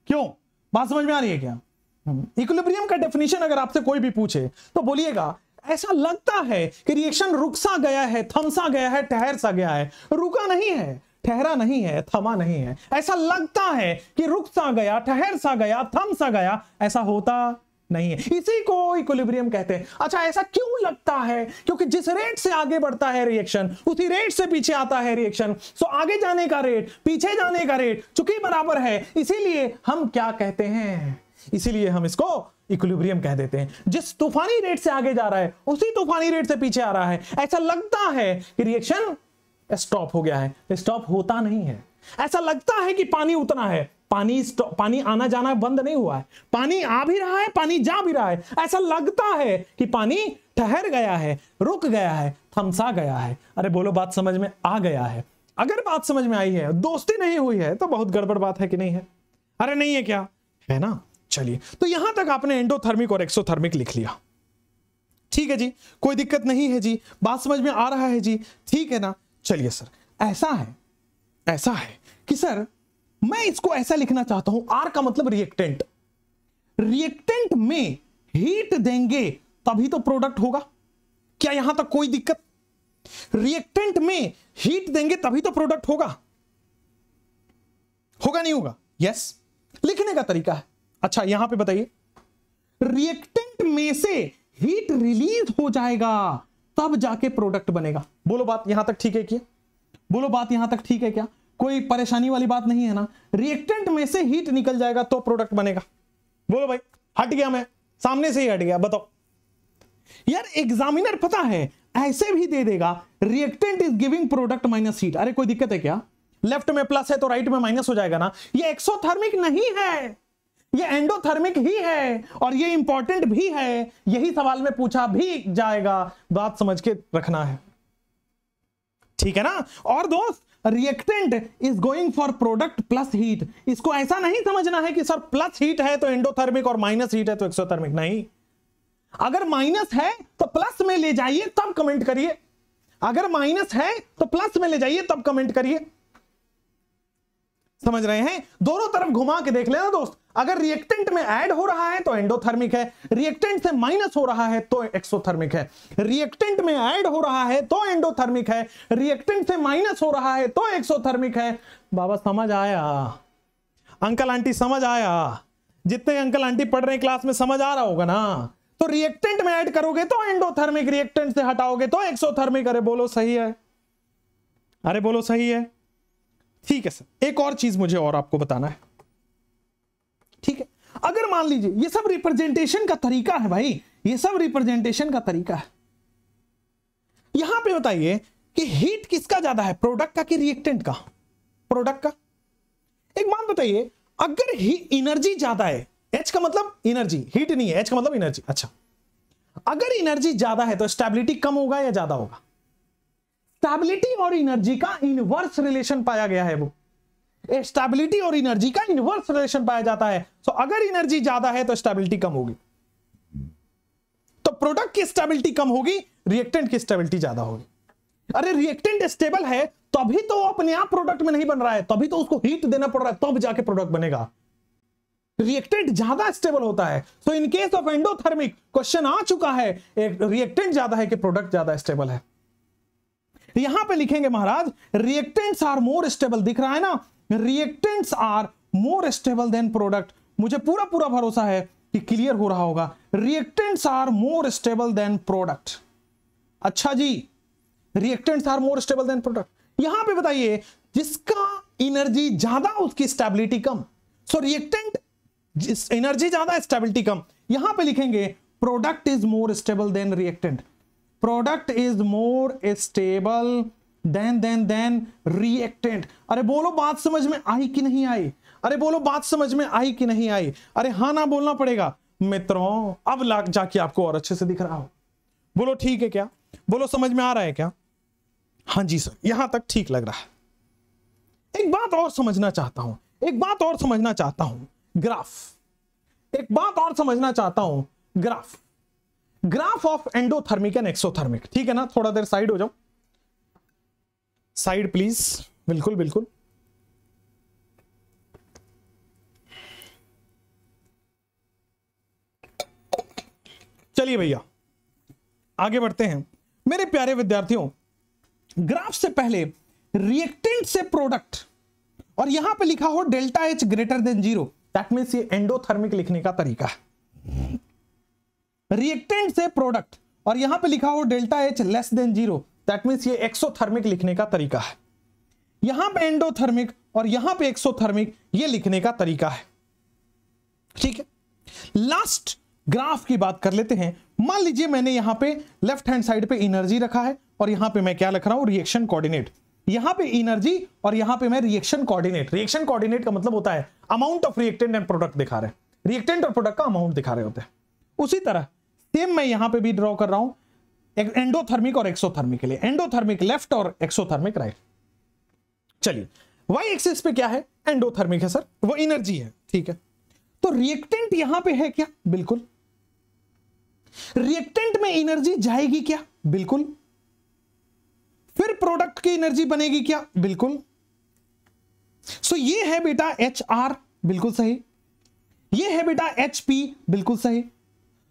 क्यों? बात समझ में आ रही है क्या? इक्विलिब्रियम हम्म। का डेफिनेशन अगर आपसे कोई भी पूछे तो बोलिएगा, ऐसा लगता है कि रिएक्शन रुक सा गया है, थम सा गया है, ठहर सा गया है। रुका नहीं है। ठहरा नहीं है, थमा नहीं है। ऐसा लगता है कि रुक सा गया, ठहर सा गया, थम सा गया, ऐसा होता नहीं है। इसी को इक्विलिब्रियम कहते हैं। अच्छा ऐसा क्यों लगता है? क्योंकि जिस रेट से आगे बढ़ता है रिएक्शन उसी रेट से पीछे आता है रिएक्शन सो आगे जाने का रेट पीछे जाने का रेट चूँकि बराबर है, इसीलिए हम क्या कहते हैं? इसीलिए हम इसको इक्विलिब्रियम कह देते हैं। जिस तूफानी रेट से आगे जा रहा है, उसी तूफानी रेट से पीछे आ रहा है। ऐसा लगता है कि रिएक्शन स्टॉप हो गया है। स्टॉप होता नहीं है। ऐसा लगता है कि पानी उतना है। पानी पानी आना जाना बंद नहीं हुआ है। पानी आ भी रहा है, पानी जा भी रहा है। ऐसा लगता है कि पानी ठहर गया है, रुक गया है, थमसा गया है। अरे बोलो, बात समझ में आ गया है। अगर बात समझ में आई है, दोस्ती नहीं हुई है तो बहुत गड़बड़ बात है कि नहीं है। अरे नहीं है क्या? है ना? चलिए तो यहाँ तक आपने एंडोथर्मिक और एक्सोथर्मिक लिख लिया। ठीक है जी? कोई दिक्कत नहीं है जी। बात समझ में आ रहा है जी। ठीक है ना? चलिए सर, ऐसा है ऐसा है कि सर, मैं इसको ऐसा लिखना चाहता हूँ आर का मतलब रिएक्टेंट रिएक्टेंट में हीट देंगे, तभी तो प्रोडक्ट होगा। क्या यहाँ तक कोई दिक्कत? रिएक्टेंट में हीट देंगे, तभी तो प्रोडक्ट होगा। होगा नहीं होगा? यस लिखने का तरीका है। अच्छा यहाँ पे बताइए। रिएक्टेंट में से हीट रिलीज़ हो जाएगा। तब जाके प्रोडक्ट बनेगा। बोलो बात यहाँ तक ठीक है क्या? बोलो बात यहाँ तक ठीक है क्या? कोई परेशानी वाली बात नहीं है ना? रिएक्टेंट में से हीट निकल जाएगा तो प्रोडक्ट बनेगा। बोलो भाई, हट गया मैं। सामने से ही हट गया, बताओ। यार एग्जामिनर पता है, ऐसे भी दे देगा reactant is giving product minus heat अरे, कोई दिक्कत है क्या? लेफ़्ट में प्लस है तो राइट में माइनस हो जाएगा ना? ये एक्सोथर्मिक नहीं है। ये एंडोथर्मिक ही है और ये इंपॉर्टेंट भी है। यही सवाल में पूछा भी जाएगा। बात समझ के रखना है। ठीक है ना? और दोस्त reactant is going for product plus heat इसको ऐसा नहीं समझना है कि सर प्लस हीट है तो एंडोथर्मिक और माइनस हीट है तो एक्सोथर्मिक नहीं। अगर माइनस है तो प्लस में ले जाइए, तब कमेंट करिए। अगर माइनस है तो प्लस में ले जाइए, तब कमेंट करिए। समझ रहे हैं? दोनों तरफ़ घुमा के देख लेना दोस्त। अगर रिएक्टेंट में ऐड हो रहा है तो एंडोथर्मिक है। रिएक्टेंट से माइनस हो रहा है तो एक्सोथर्मिक है। रिएक्टेंट में ऐड हो रहा है तो एंडोथर्मिक है। रिएक्टेंट से माइनस हो रहा है तो एक्सोथर्मिक है। बाबा, समझ आया? अंकल आंटी, समझ आया? जितने अंकल आंटी पढ़ रहे क्लास में, समझ आ रहा होगा ना? तो रिएक्टेंट में ऐड करोगे तो एंडोथर्मिक रिएक्टेंट से हटाओगे तो एक्सोथर्मिक अरे, बोलो, सही है। अरे, बोलो, सही है। ठीक है सर, एक और चीज़ मुझे और आपको बताना है। ठीक है, अगर मान लीजिए, ये सब रिप्रेजेंटेशन का तरीका है भाई, ये सब रिप्रेजेंटेशन का तरीका है। यहाँ पे बताइए कि हीट किसका ज़्यादा है प्रोडक्ट का कि रिएक्टेंट का? प्रोडक्ट का। एक बात बताइए, अगर ही एनर्जी ज़्यादा है एच का मतलब एनर्जी हीट नहीं है एच का मतलब एनर्जी अच्छा अगर एनर्जी ज़्यादा है तो स्टेबिलिटी कम होगा या ज़्यादा होगा? स्टेबिलिटी और एनर्जी का इनवर्स रिलेशन पाया गया है वो। स्टेबिलिटी और एनर्जी का इनवर्स रिलेशन पाया जाता है। तो अगर एनर्जी ज़्यादा है तो स्टेबिलिटी कम होगी। तो प्रोडक्ट की स्टेबिलिटी कम होगी रिएक्टेंट की स्टेबिलिटी ज़्यादा होगी। अरे रिएक्टेंट स्टेबल है, तभी तो अपने आप प्रोडक्ट में नहीं बन रहा है। तभी तो उसको हीट देना पड़ रहा है, तब जाके प्रोडक्ट बनेगा। रिएक्टेंट ज़्यादा स्टेबल होता है। तो in case of endothermic question आ चुका है। रिएक्टेंट ज़्यादा है कि प्रोडक्ट ज़्यादा स्टेबल है? यहाँ पे लिखेंगे महाराज रिएक्टेंट्स आर मोर स्टेबल दिख रहा है ना? Reactants are more stable than product मुझे पूरा पूरा भरोसा है कि क्लियर हो रहा होगा। Reactants are more stable than product अच्छा जी reactants are more stable than product यहाँ पे बताइए, जिसका एनर्जी ज़्यादा, उसकी स्टेबिलिटी कम। सो रिएक्टेंट एनर्जी ज़्यादा स्टेबिलिटी कम। यहाँ पे लिखेंगे product is more stable than reactant product is more stable than than than reactant. अरे बोलो बात समझ में आई कि नहीं आई? अरे बोलो बात समझ में आई कि नहीं आई? अरे हाँ ना बोलना पड़ेगा। मित्रों, अब लाग जाके आपको और अच्छे से दिख रहा हो। बोलो ठीक है क्या? बोलो समझ में आ रहा है क्या? हाँ जी सर, यहाँ तक ठीक लग रहा है। एक बात और समझना चाहता हूँ। एक बात और समझना चाहता हूँ। ग्राफ। एक बात और समझना चाहता हूँ। Graph. Graph of endothermic and exothermic. ठीक है ना? थोड़ा देर साइड हो जाओ। साइड प्लीज़ बिल्कुल बिल्कुल। चलिए भैया, आगे बढ़ते हैं। मेरे प्यारे विद्यार्थियों, ग्राफ से पहले रिएक्टेंट से प्रोडक्ट और यहाँ पे लिखा हो delta H greater than zero. That means ये एंडोथर्मिक लिखने का तरीका है। रिएक्टेंट से प्रोडक्ट और यहाँ पे लिखा हो delta H less than zero that ये एक्सोथर्मिक लिखने का तरीका है। यहाँ पे एंडोथर्मिक और यहाँ पे एक्सोथर्मिक ये लिखने का तरीका है। ठीक है? लास्ट ग्राफ की बात कर लेते हैं। मान लीजिए मैंने यहाँ पे लेफ़्ट हैंड साइड पे एनर्जी रखा है, और यहाँ पे मैं क्या लिख रहा हूँ? रिएक्शन कोऑर्डिनेट यहाँ पे एनर्जी और यहाँ पे मैं रिएक्शन कोऑर्डिनेट रिएक्शन कोऑर्डिनेट का मतलब होता है amount of reactant and product दिखा रहे हैं। रिएक्टेंट और प्रोडक्ट का अमाउंट दिखा रहे होते हैं। उसी तरह सेम मैं यहाँ पे भी ड्रॉ कर रहा हूँ। एंडोथर्मिक और एक्सोथर्मिक के लिए। एंडोथर्मिक लेफ़्ट और एक्सोथर्मिक राइट चलिए वाई एक्सिस पे क्या है? एंडोथर्मिक है सर वो एनर्जी है, ठीक है? तो रिएक्टेंट यहाँ पे है क्या? बिल्कुल। रिएक्टेंट में एनर्जी जाएगी क्या? बिल्कुल। फिर प्रोडक्ट की एनर्जी बनेगी क्या? बिल्कुल। सो ये है बेटा एच आर बिल्कुल सही। ये है बेटा एच पी बिल्कुल सही।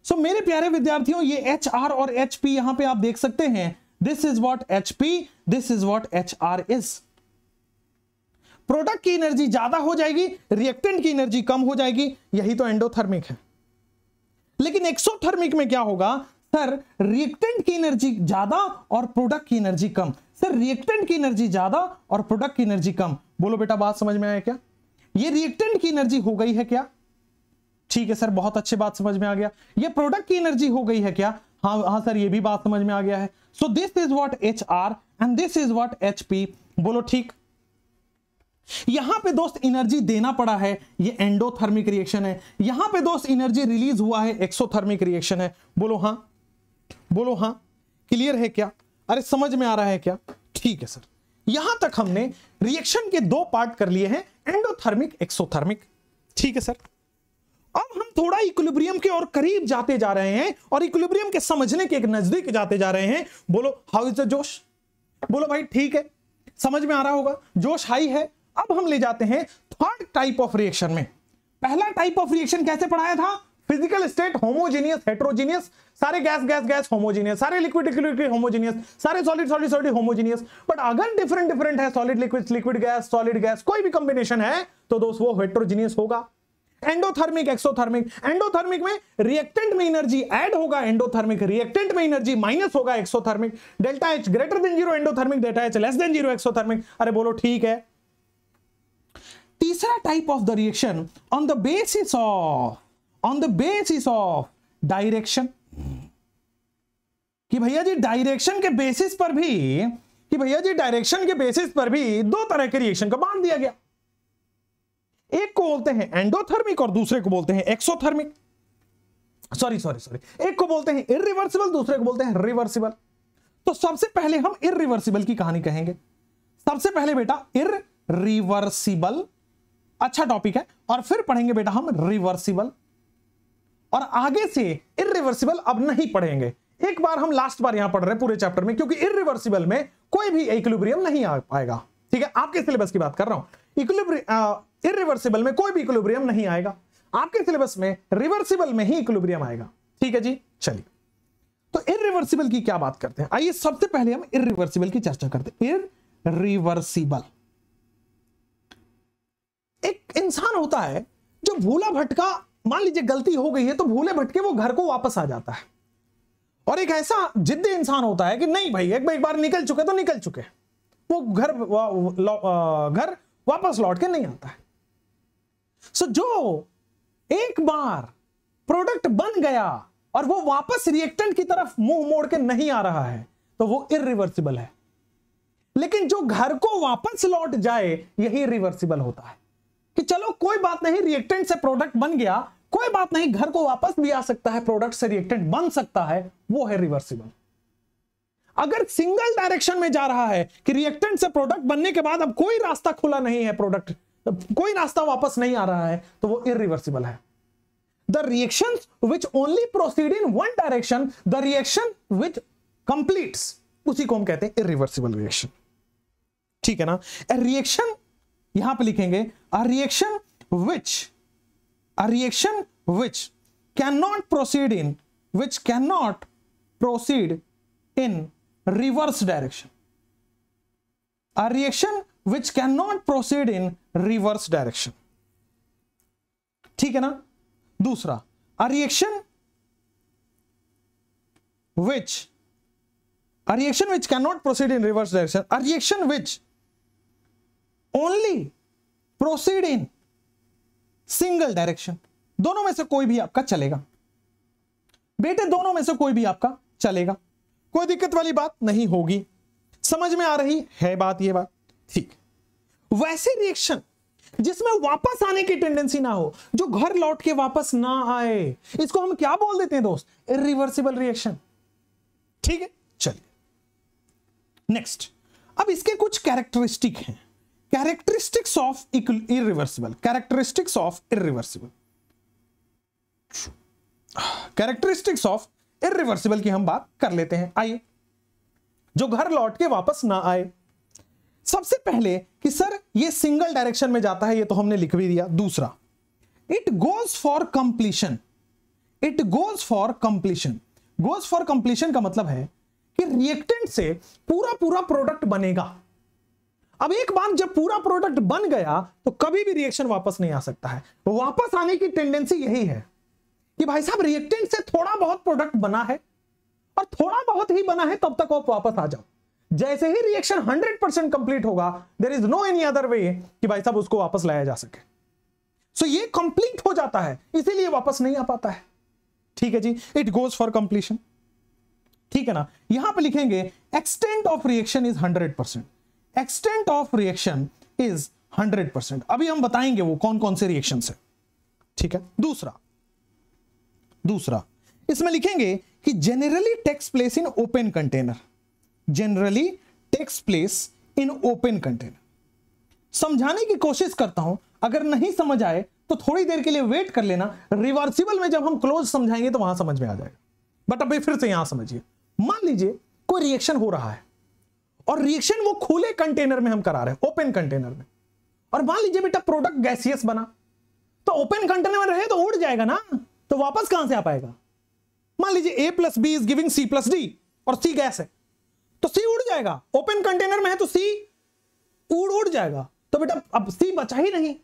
सो मेरे प्यारे विद्यार्थियों, ये एच आर और एच पी यहाँ पे आप देख सकते हैं। This is what H P this is what H R is product की एनर्जी ज़्यादा हो जाएगी रिएक्टेंट की एनर्जी कम हो जाएगी, यही तो एंडोथर्मिक है। लेकिन एक्सोथर्मिक में क्या होगा? सर रिएक्टेंट की एनर्जी ज़्यादा और प्रोडक्ट की एनर्जी कम। सर रिएक्टेंट की एनर्जी ज़्यादा और प्रोडक्ट की एनर्जी कम। बोलो बेटा, बात समझ में आया क्या? ये रिएक्टेंट की एनर्जी हो गई है क्या? ठीक है सर, बहुत अच्छी बात समझ में आ गया। ये प्रोडक्ट की एनर्जी हो गई है क्या? हाँ हाँ सर, ये भी बात समझ में आ गया है। So this is what H R and this is what H P बोलो, ठीक? यहाँ पे दोस्त एनर्जी देना पड़ा है। ये एंडोथर्मिक रिएक्शन है। यहाँ पे दोस्त एनर्जी रिलीज़ हुआ है। एक्सोथर्मिक रिएक्शन है। बोलो, हाँ? बोलो, हाँ? क्लियर है क्या? अरे, समझ में आ रहा है क्या? ठीक है सर। यहाँ तक हमने रिएक्शन के दो पार्ट कर लिए हैं। एंडोथर्मिक एक्सोथर्मिक ठीक है सर? अब हम थोड़ा इक्विलिब्रियम के और करीब जाते जा रहे हैं और इक्विलिब्रियम के समझने के एक नज़दीक जाते जा रहे हैं। बोलो हाउ इज़ द जोश? बोलो भाई, ठीक है। समझ में आ रहा होगा, जोश हाई है। अब हम ले जाते हैं थर्ड टाइप ऑफ़ रिएक्शन में। पहला टाइप ऑफ़ रिएक्शन कैसे पढ़ाया था? फ़िज़िकल स्टेट होमोजीनियस हेट्रोजीनियस सारे गैस गैस गैस होमोजीनियस सारे लिक्विड लिक्विड होमोजीनियस सारे solid solid solid homogeneous but अगर डिफरेंट डिफरेंट है solid liquid liquid gas solid gas कोई भी कॉम्बिनेशन है तो दोस्त वो हेट्रोजीनियस होगा। एंडोथर्मिक एक्सोथर्मिक एंडोथर्मिक में रिएक्टेंट में एनर्जी ऐड होगा एंडोथर्मिक रिएक्टेंट में एनर्जी माइनस होगा exothermic delta H greater than zero endothermic delta H less than zero exothermic अरे बोलो, ठीक है। तीसरा type of the reaction on the basis of on the basis of direction कि भैया जी डायरेक्शन के बेसिस पर भी, कि भैया जी डायरेक्शन के बेसिस पर भी दो तरह के रिएक्शन को बाँध दिया गया। एक को बोलते हैं एंडोथर्मिक और दूसरे को बोलते हैं एक्सोथर्मिक सॉरी सॉरी सॉरी एक को बोलते हैं इरिवर्सिबल दूसरे को बोलते हैं रिवर्सिबल तो सबसे पहले हम इरिवर्सिबल की कहानी कहेंगे। सबसे पहले बेटा इरिवर्सिबल अच्छा टॉपिक है। और फिर पढ़ेंगे बेटा हम रिवर्सिबल और आगे से इरिवर्सिबल अब नहीं पढ़ेंगे। एक बार हम लास्ट बार यहाँ पढ़ रहे पूरे चैप्टर में, क्योंकि इरिवर्सिबल में कोई भी इक्विलिब्रियम नहीं आ पाएगा। ठीक है? आपके सिलेबस की बात कर रहा हूँ। इक्विलिब्रियम इरिवर्सिबल में कोई भी इक्विलिब्रियम नहीं आएगा। आपके सिलेबस में रिवर्सिबल में ही इक्विलिब्रियम आएगा। ठीक है जी? चलिए। तो इरिवर्सिबल की क्या बात करते हैं? आइए सबसे पहले हम इरिवर्सिबल की चर्चा करते हैं। इरिवर्सिबल एक इंसान होता है जो भूला भटका, मान लीजिए गलती हो गई है तो भूले भटके वो घर को वापस आ जाता है। और एक ऐसा जिद्दी इंसान होता है कि नहीं भाई, एक एक बार निकल चुके तो निकल चुके। वो घर घर वापस लौट के नहीं आता। है सो जो एक बार प्रोडक्ट बन गया और वो वापस रिएक्टेंट की तरफ़ मुँह मोड़ के नहीं आ रहा है तो वो इरिवर्सिबल है। लेकिन जो घर को वापस लौट जाए, यही रिवर्सिबल होता है। कि चलो, कोई बात नहीं रिएक्टेंट से प्रोडक्ट बन गया, कोई बात नहीं, घर को वापस भी आ सकता है प्रोडक्ट से रिएक्टेंट बन सकता है, वो है रिवर्सिबल अगर सिंगल डायरेक्शन में जा रहा है कि रिएक्टेंट से प्रोडक्ट बनने के बाद अब कोई रास्ता खुला नहीं है प्रोडक्ट कोई रास्ता वापस नहीं आ रहा है तो वो इरिवर्सिबल है। The reaction which only proceed in one direction the reaction which completes उसी को हम कहते हैं इरिवर्सिबल रिएक्शन ठीक है ना? रिएक्शन यहाँ पे लिखेंगे a reaction which a reaction which can not proceed in which can not direction a reaction which can not proceed in reverse direction ठीक है ना? दूसरा a reaction which a reaction which cannot proceed in reverse direction, a reaction which only proceed in single direction. दोनों में से कोई भी आपका चलेगा। बेटे, दोनों में से कोई भी आपका चलेगा। कोई दिक्कत वाली बात नहीं होगी। समझ में आ रही है बात, ये बात? ठीक। वैसे रिएक्शन जिसमें वापस आने की टेंडेंसी ना हो, जो घर लौट के वापस ना आए, इसको हम क्या बोल देते हैं दोस्त? इरिवर्सिबल रिएक्शन ठीक है? चलिए। नेक्स्ट अब इसके कुछ कैरेक्टरिस्टिक हैं। Characteristics of irreversible characteristics of irreversible characteristics of irreversible की हम बात कर लेते हैं। आइए। जो घर लौट के वापस ना आए। सबसे पहले कि सर, ये सिंगल डायरेक्शन में जाता है, ये तो हमने लिख भी दिया। दूसरा it goes for completion it goes for completion goes for completion का मतलब है कि रिएक्टेंट से पूरा पूरा प्रोडक्ट बनेगा। अब एक बार जब पूरा प्रोडक्ट बन गया तो कभी भी रिएक्शन वापस नहीं आ सकता है। वापस आने की टेंडेंसी यही है। कि भाई साहब रिएक्टेंट से थोड़ा बहुत प्रोडक्ट बना है और थोड़ा बहुत ही बना है, तब तक आप वापस आ जाओ। जैसे ही रिएक्शन 100 परसेंट कंप्लीट होगा there is no any other way कि भाई साहब, उसको वापस लाया जा सके। सो so ये कंप्लीट हो जाता है, इसीलिए वापस नहीं आ पाता है। ठीक है जी? इट गोज फॉर कंप्लीशन ठीक है ना? यहाँ पे लिखेंगे extent of reaction is hundred percent extent of reaction is hundred percent अभी हम बताएँगे वो कौन कौन से रिएक्शन है। ठीक है? दूसरा दूसरा, इसमें लिखेंगे कि generally takes place in open container generally takes place in open container समझाने की कोशिश करता हूँ, अगर नहीं समझ आए तो थोड़ी देर के लिए वेट कर लेना। रिवर्सिबल में जब हम क्लोज समझाएँगे तो वहाँ समझ में आ जाएगा। बट अभी फिर से यहाँ समझिए। मान लीजिए, कोई रिएक्शन हो रहा है, और रिएक्शन वो खुले कंटेनर में हम करा रहे हैं ओपन कंटेनर में। और मान लीजिए बेटा प्रोडक्ट गैसियस बना तो ओपन कंटेनर में रहे तो उड़ जाएगा ना। तो वापस कहाँ से आ पाएगा? मान लीजिए A plus B is giving C plus D और सी गैस है तो सी उड़ जाएगा। ओपन कंटेनर में है तो सी उड़ उड़ जाएगा। तो बेटा, अब सी बचा ही नहीं।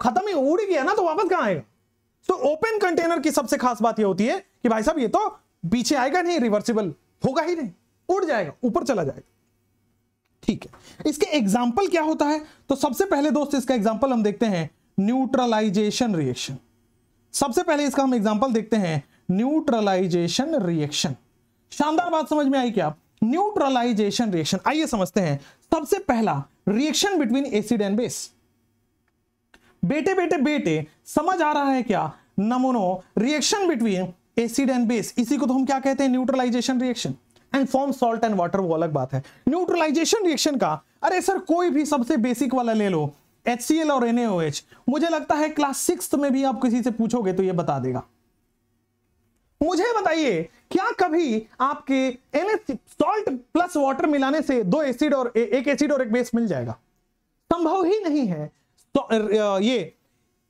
खत्म ही, उड़ गया ना तो वापस कहाँ आएगा? तो ओपन कंटेनर की सबसे खास बात यह होती है कि भाई साहब, ये तो पीछे आएगा नहीं रिवर्सिबल होगा ही नहीं। उड़ जाएगा, ऊपर चला जाएगा। ठीक है, इसके एग्ज़ाम्पल क्या होता है? तो सबसे पहले दोस्त, इसका एग्ज़ाम्पल हम देखते हैं न्यूट्रलाइजेशन रिएक्शन सबसे पहले इसका हम एग्ज़ाम्पल देखते हैं. न्यूट्रलाइजेशन रिएक्शन शानदार बात समझ में आई क्या? न्यूट्रलाइजेशन रिएक्शन आइए समझते हैं. सबसे पहला reaction between acid and base बेटे बेटे बेटे, समझ आ रहा है क्या? नमूनो reaction between acid and base इसी को तो हम क्या कहते हैं? Neutralisation reaction and form salt and water वो अलग बात है. न्यूट्रलाइजेशन रिएक्शन का, अरे सर, कोई भी सबसे बेसिक वाला ले लो. एच और NaOH मुझे लगता है क्लास सिक्स में भी आप किसी से पूछोगे तो ये बता देगा। मुझे बताइए क्या कभी आपके एन सॉल्ट प्लस वाटर मिलाने से दो एसिड और ए, एक एसिड और एक बेस मिल जाएगा? संभव ही नहीं है। तो ये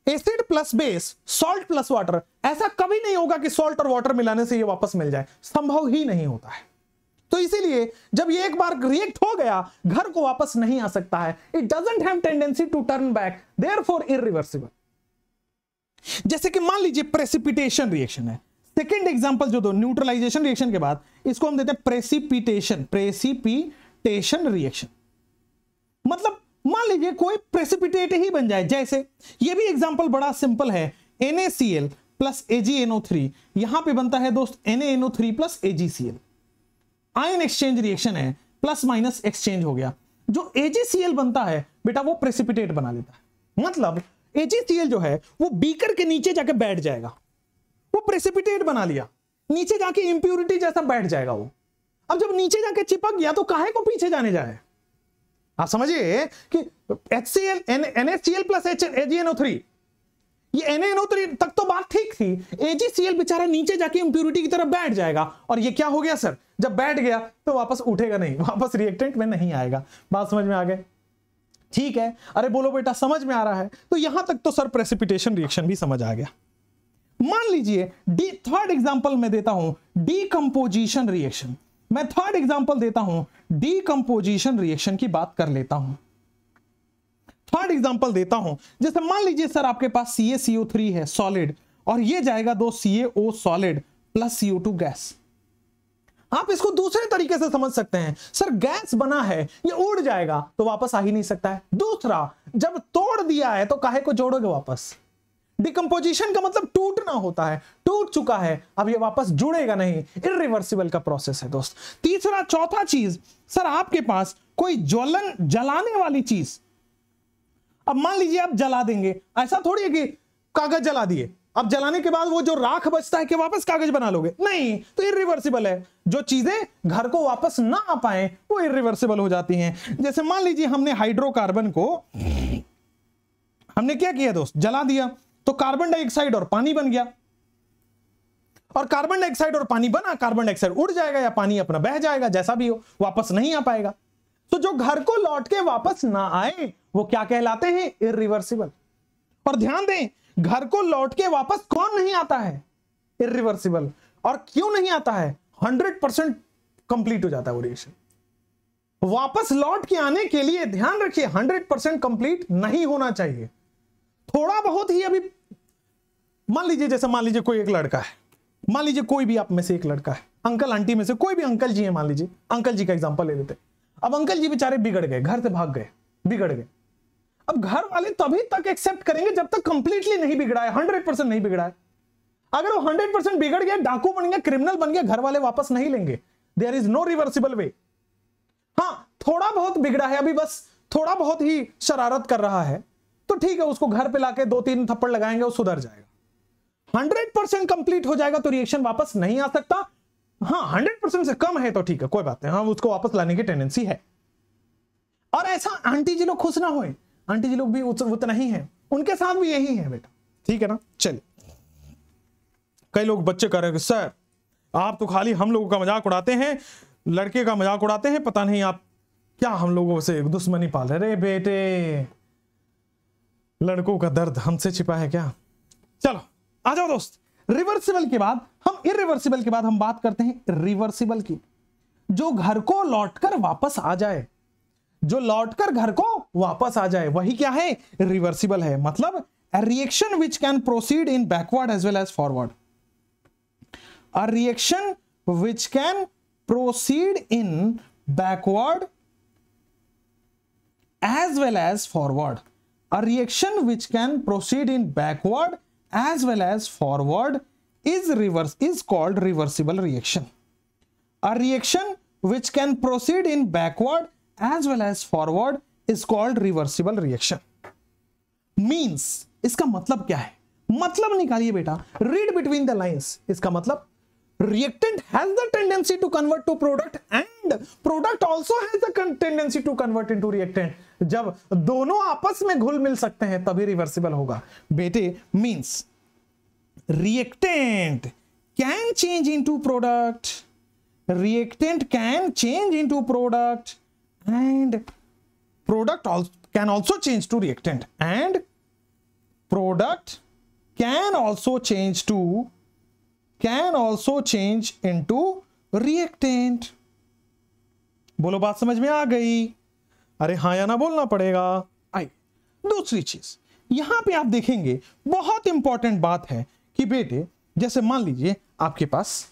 acid plus base salt plus water ऐसा कभी नहीं होगा कि सॉल्ट और वाटर मिलाने से ये वापस मिल जाए। संभव ही नहीं होता है। तो इसीलिए जब ये एक बार रिएक्ट हो गया, घर को वापस नहीं आ सकता है। It doesn't have tendency to turn back there for irreversible जैसे कि मान लीजिए प्रेसिपिटेशन रिएक्शन है। सेकेंड एग्जांपल जो दो न्यूट्रलाइजेशन रिएक्शन के बाद, इसको हम देते हैं प्रेसिपिटेशन प्रेसिपिटेशन रिएक्शन मतलब मान लीजिए कोई प्रेसिपिटेट ही बन जाए, जैसे, ये भी एग्जांपल बड़ा सिंपल है। NaCl प्लस AgNO3 यहाँ पे बनता है दोस्त NaNO3 plus AgCl ion exchange reaction है प्लस माइनस एक्सचेंज हो गया। जो एजीसीएल बनता है, बेटा वो प्रेसिपिटेट बना लेता है। मतलब एजीसीएल जो है, वो बीकर के नीचे जाके बैठ जाएगा। वो प्रेसिपिटेट बना लिया। नीचे जाके इंप्यूरिटी जैसा बैठ जाएगा वो। अब जब नीचे जाके चिपक गया तो काहे को पीछे जाने जाए आप समझिए कि H C L N H C ये तक तो बात ठीक थी। एजीसीएल बेचारा नीचे जाके इंप्यूरिटी की तरफ़ बैठ जाएगा। और ये क्या हो गया, सर? जब बैठ गया तो वापस उठेगा नहीं। वापस रिएक्टेंट में नहीं आएगा। बात समझ में आ गए? ठीक है। अरे बोलो बेटा, समझ में आ रहा है। तो यहाँ तक तो सर प्रेसिपिटेशन रिएक्शन भी समझ आ गया। मान लीजिए डी थर्ड एग्जांपल मैं देता हूँ डीकंपोजिशन रिएक्शन मैं थर्ड एग्जांपल देता हूँ डीकंपोजिशन रिएक्शन की बात कर लेता हूँ। थर्ड एग्जांपल देता हूँ। जैसे मान लीजिए सर, आपके पास सी ए थ्री है सॉलिड और ये जाएगा दो C O solid plus CO two gas आप इसको दूसरे तरीके से समझ सकते हैं। सर गैस बना है, ये उड़ जाएगा तो वापस आ ही नहीं सकता है। दूसरा, जब तोड़ दिया है तो काहे को जोड़ोगे वापस? डिकम्पोजिशन का मतलब टूटना होता है, टूट चुका है, अब ये वापस जुड़ेगा नहीं। इरिवर्सिबल का प्रोसेस है, दोस्त। तीसरा, चौथा चीज़, सर, आपके पास कोई ज्वलन जलाने वाली चीज़ अब मान लीजिए आप जला देंगे। ऐसा थोड़ी है कि कागज़ जला दिए। अब जलाने के बाद वो जो राख बचता है कि वापस कागज़ बना लोगे। नहीं तो इरिवर्सिबल है। जो चीज़ें घर को वापस ना आ पाए, वो इरिवर्सिबल हो जाती हैं। जैसे मान लीजिए हमने हाइड्रोकार्बन को, हमने क्या किया दोस्त? जला दिया। तो कार्बन डाइऑक्साइड और पानी बन गया। और कार्बन डाइऑक्साइड और पानी बना कार्बन डाइऑक्साइड उड़ जाएगा या पानी अपना बह जाएगा, जैसा भी हो, वापस नहीं आ पाएगा। तो जो घर को लौट के वापस ना आए, वो क्या कहलाते हैं? इरिवर्सिबल और ध्यान दें, घर को लौट के वापस कौन नहीं आता है? इरिवर्सिबल और क्यों नहीं आता है? हंड्रेड परसेंट कंप्लीट हो जाता है वो वापस लौट के आने के लिए ध्यान रखिए हंड्रेड परसेंट कंप्लीट नहीं होना चाहिए। थोड़ा बहुत ही अभी, मान लीजिए, जैसे मान लीजिए कोई एक लड़का है। मान लीजिए कोई भी आप में से एक लड़का है। अंकल, आंटी में से कोई भी अंकल जी है, मान लीजिए। अंकल जी का एग्ज़ाम्पल ले लेते अब अंकल जी बेचारे बिगड़ गए, घर से भाग गए, बिगड़ गए। अब घर वाले तभी तक एक्सेप्ट करेंगे जब तक कंप्लीटली नहीं बिगड़ा है हंड्रेड परसेंट नहीं बिगड़ा है। अगर वो हंड्रेड परसेंट बिगड़ गया, डाकू बन गया क्रिमिनल बन गया, घर वाले वापस नहीं लेंगे। There is no reversible way हाँ थोड़ा बहुत बिगड़ा है अभी बस, थोड़ा बहुत ही शरारत कर रहा है। तो ठीक है, उसको घर पे लाके दो तीन थप्पड़ लगाएँगे, वो सुधर जाएगा। हंड्रेड परसेंट कंप्लीट हो जाएगा तो रिएक्शन वापस नहीं आ सकता। हाँ हंड्रेड परसेंट से कम है तो ठीक है, कोई बात नहीं। हाँ उसको वापस लाने की टेंडेंसी है। और ऐसा आंटी जी लोग खुश ना होए। आंटी जी लोग भी उतना ही है। उनके साथ भी यही है बेटा। ठीक है ना? चलिए। कई लोग बच्चे कह रहे हैं सर, आप तो खाली हम लोगों का मज़ाक उड़ाते हैं, लड़के का मज़ाक उड़ाते हैं, पता नहीं आप क्या हम लोगों से दुश्मनी पाल रहे बेटे, लड़कों का दर्द हमसे छिपा है क्या? चलो, आ जाओ दोस्त। रिवर्सिबल के बाद हम इरिवर्सिबल के बाद हम बात करते हैं रिवर्सिबल की। जो घर को लौटकर वापस आ जाए, जो लौटकर घर को वापस आ जाए, वही क्या है? रिवर्सिबल है। मतलब reaction which can proceed in backward as well as forward a reaction which can proceed in backward as well as forward a reaction which can proceed in backward as well as forward is reverse is called reversible reaction a reaction which can proceed in backward as well as forward is called reversible reaction means इसका मतलब क्या है मतलब निकालिए बेटा read between the lines इसका मतलब reactant has the tendency to convert to product and product also has the tendency to convert into reactant जब दोनों आपस में घुल मिल सकते हैं तभी रिवर्सिबल होगा बेटे means reactant can change into product reactant can change into product and product also can also change to reactant and product can also change to also change into reactant बोलो बात समझ में आ गई अरे हाँ या ना बोलना पड़ेगा आई दूसरी चीज़ यहाँ पे आप देखेंगे बहुत इंपॉर्टेंट बात है कि बेटे, जैसे मान लीजिए आपके पास,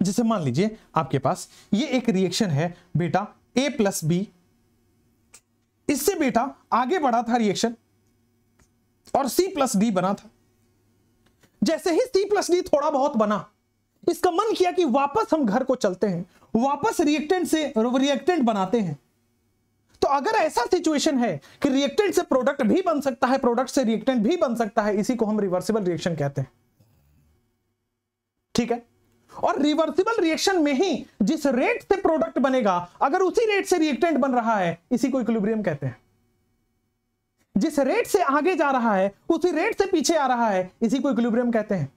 जैसे मान लीजिए आपके पास ये एक रिएक्शन है, बेटा ए प्लस बी इससे बेटा, आगे बढ़ा था रिएक्शन और सी प्लस डी बना था। जैसे ही सी प्लस डी थोड़ा बहुत बना, इसका मन किया कि वापस हम घर को चलते हैं, वापस रिएक्टेंट से रिएक्टेंट बनाते हैं। तो अगर ऐसा सिचुएशन है कि रिएक्टेंट से प्रोडक्ट भी बन सकता है प्रोडक्ट से रिएक्टेंट भी बन सकता है, इसी को हम रिवर्सिबल रिएक्शन कहते हैं। ठीक है? और रिवर्सिबल रिएक्शन में ही जिस रेट से प्रोडक्ट बनेगा, अगर उसी रेट से रिएक्टेंट बन रहा है, इसी को इक्विलिब्रियम कहते हैं। जिस रेट से आगे जा रहा है, उसी रेट से पीछे आ रहा है, इसी को इक्विलिब्रियम कहते हैं।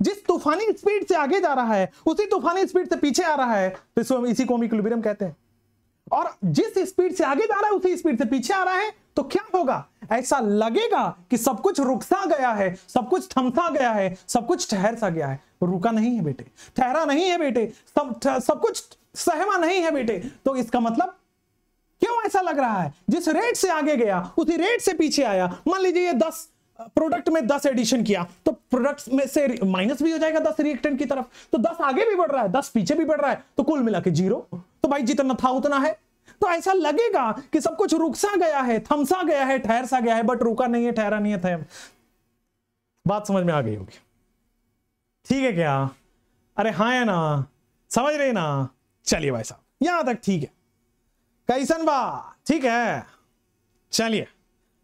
जिस तूफानी स्पीड से आगे जा रहा है, उसी तूफानी स्पीड से पीछे आ रहा है तो इसी को हम इक्विलिब्रियम कहते हैं। और जिस स्पीड से आगे जा रहा है, उसी स्पीड से पीछे आ रहा है। तो क्या होगा? ऐसा लगेगा कि सब कुछ रुकसा गया है, सब कुछ थमसा गया है, सब कुछ ठहर सा गया है। रुका नहीं है बेटे, ठहरा नहीं है बेटे, सब सब कुछ सहमा नहीं है बेटे। तो इसका मतलब क्यों ऐसा लग रहा है? जिस रेट से आगे गया, उसी रेट से पीछे आया। मान लीजिए ये दस प्रोडक्ट में दस एडिशन किया तो प्रोडक्ट में से माइनस भी हो जाएगा दस रिएक्टेंट की तरफ़। तो दस आगे भी बढ़ रहा है, दस पीछे भी बढ़ रहा है तो कुल मिला के ज़ीरो तो भाई जितना था उतना है। तो ऐसा लगेगा कि सब कुछ रुकसा गया है, थमसा गया है, ठहर सा गया है बट रुका नहीं है, ठहरा नहीं है बात समझ में आ गई होगी। ठीक है क्या? अरे हाँ है ना? समझ रहे ना? चलिए भाई साहब, यहाँ तक ठीक है। कैसन बा? ठीक है। चलिए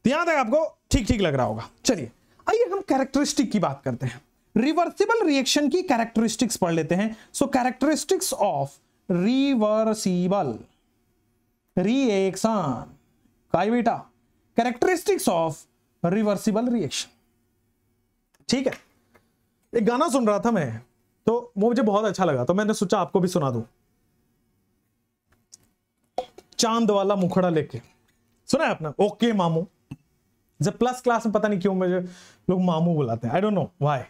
तो यहाँ तक आपको ठीक ठीक लग रहा होगा। चलिए, आइए हम कैरेक्टरिस्टिक की बात करते हैं। रिवर्सिबल रिएक्शन की कैरेक्टरिस्टिक्स पढ़ लेते हैं। So characteristics of reversible reaction काय बेटा कैरेक्टरिस्टिक्स ऑफ़ रिवर्सिबल रिएक्शन ठीक है? एक गाना सुन रहा था मैं तो वो मुझे बहुत अच्छा लगा तो मैंने सोचा आपको भी सुना दूँ। चाँद वाला मुखड़ा लेके। सुना है अपना ओके मामू। जब प्लस क्लास में पता नहीं क्यों मुझे लोग मामू बुलाते हैं। आई डोंट नो व्हाई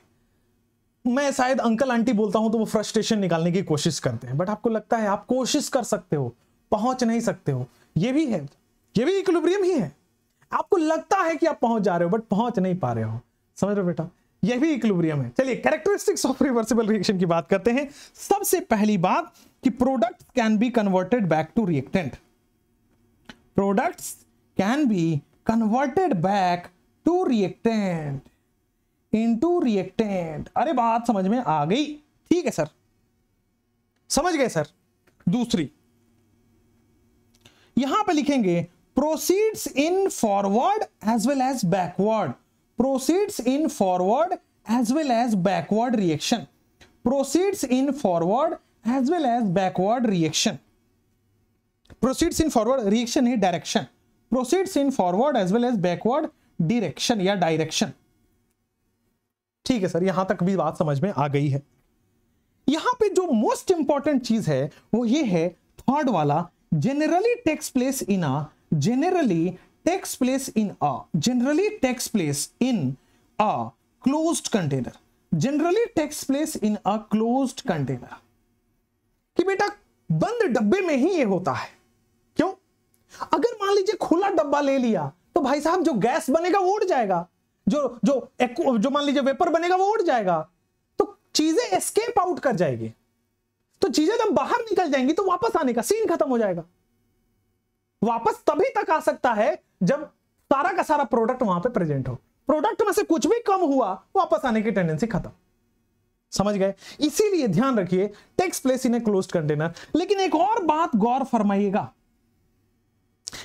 मैं शायद अंकल आंटी बोलता हूँ तो वो फ्रस्ट्रेशन निकालने की कोशिश करते हैं बट आपको लगता है आप कोशिश कर सकते हो, पहुँच नहीं सकते हो। ये भी है, ये भी इक्विलिब्रियम ही है। आपको लगता है कि आप पहुँच जा रहे हो बट पहुँच नहीं पा रहे हो। समझ रहे बेटा? यह भी इक्विलिब्रियम है। चलिए कैरेक्टरिस्टिक्स ऑफ़ रिवर्सिबल रिएक्शन की बात करते हैं। सबसे पहली बात कि product can be converted back to reactant products can be converted back to reactant into reactant अरे बात समझ में आ गई। ठीक है, सर। समझ गए, सर। दूसरी। यहाँ पे लिखेंगे proceeds in forward as well as backward proceeds in forward as well as backward reaction proceeds in forward as well as backward reaction proceeds in forward reaction है direction proceeds in forward as well as backward direction या direction ठीक है, sir, यहाँ तक भी बात समझ में आ गई है। यहाँ पे जो मोस्ट इंपॉर्टेंट चीज़ है, वो ये है थर्ड वाला generally takes place in a generally takes place in a generally takes place in a closed container generally takes place in a closed container कि बेटा, बंद डब्बे में ही ये होता है। क्यों? अगर मान लीजिए खुला डब्बा ले लिया तो भाई साहब जो गैस बनेगा वो उड़ जाएगा। जो जो जो मान लीजिए वेपर बनेगा वो उड़ जाएगा। तो चीज़ें एस्केप आउट कर जाएगी। तो चीज़ें जब बाहर निकल जाएँगी तो वापस आने का सीन खत्म हो जाएगा। वापस तभी तक आ सकता है जब सारा का सारा प्रोडक्ट वहाँ पे प्रेजेंट हो। प्रोडक्ट में से कुछ भी कम हुआ, वापस आने की टेंडेंसी खत्म। समझ गए? इसीलिए ध्यान रखिए takes place in a close container लेकिन एक और बात गौर फरमाइएगा।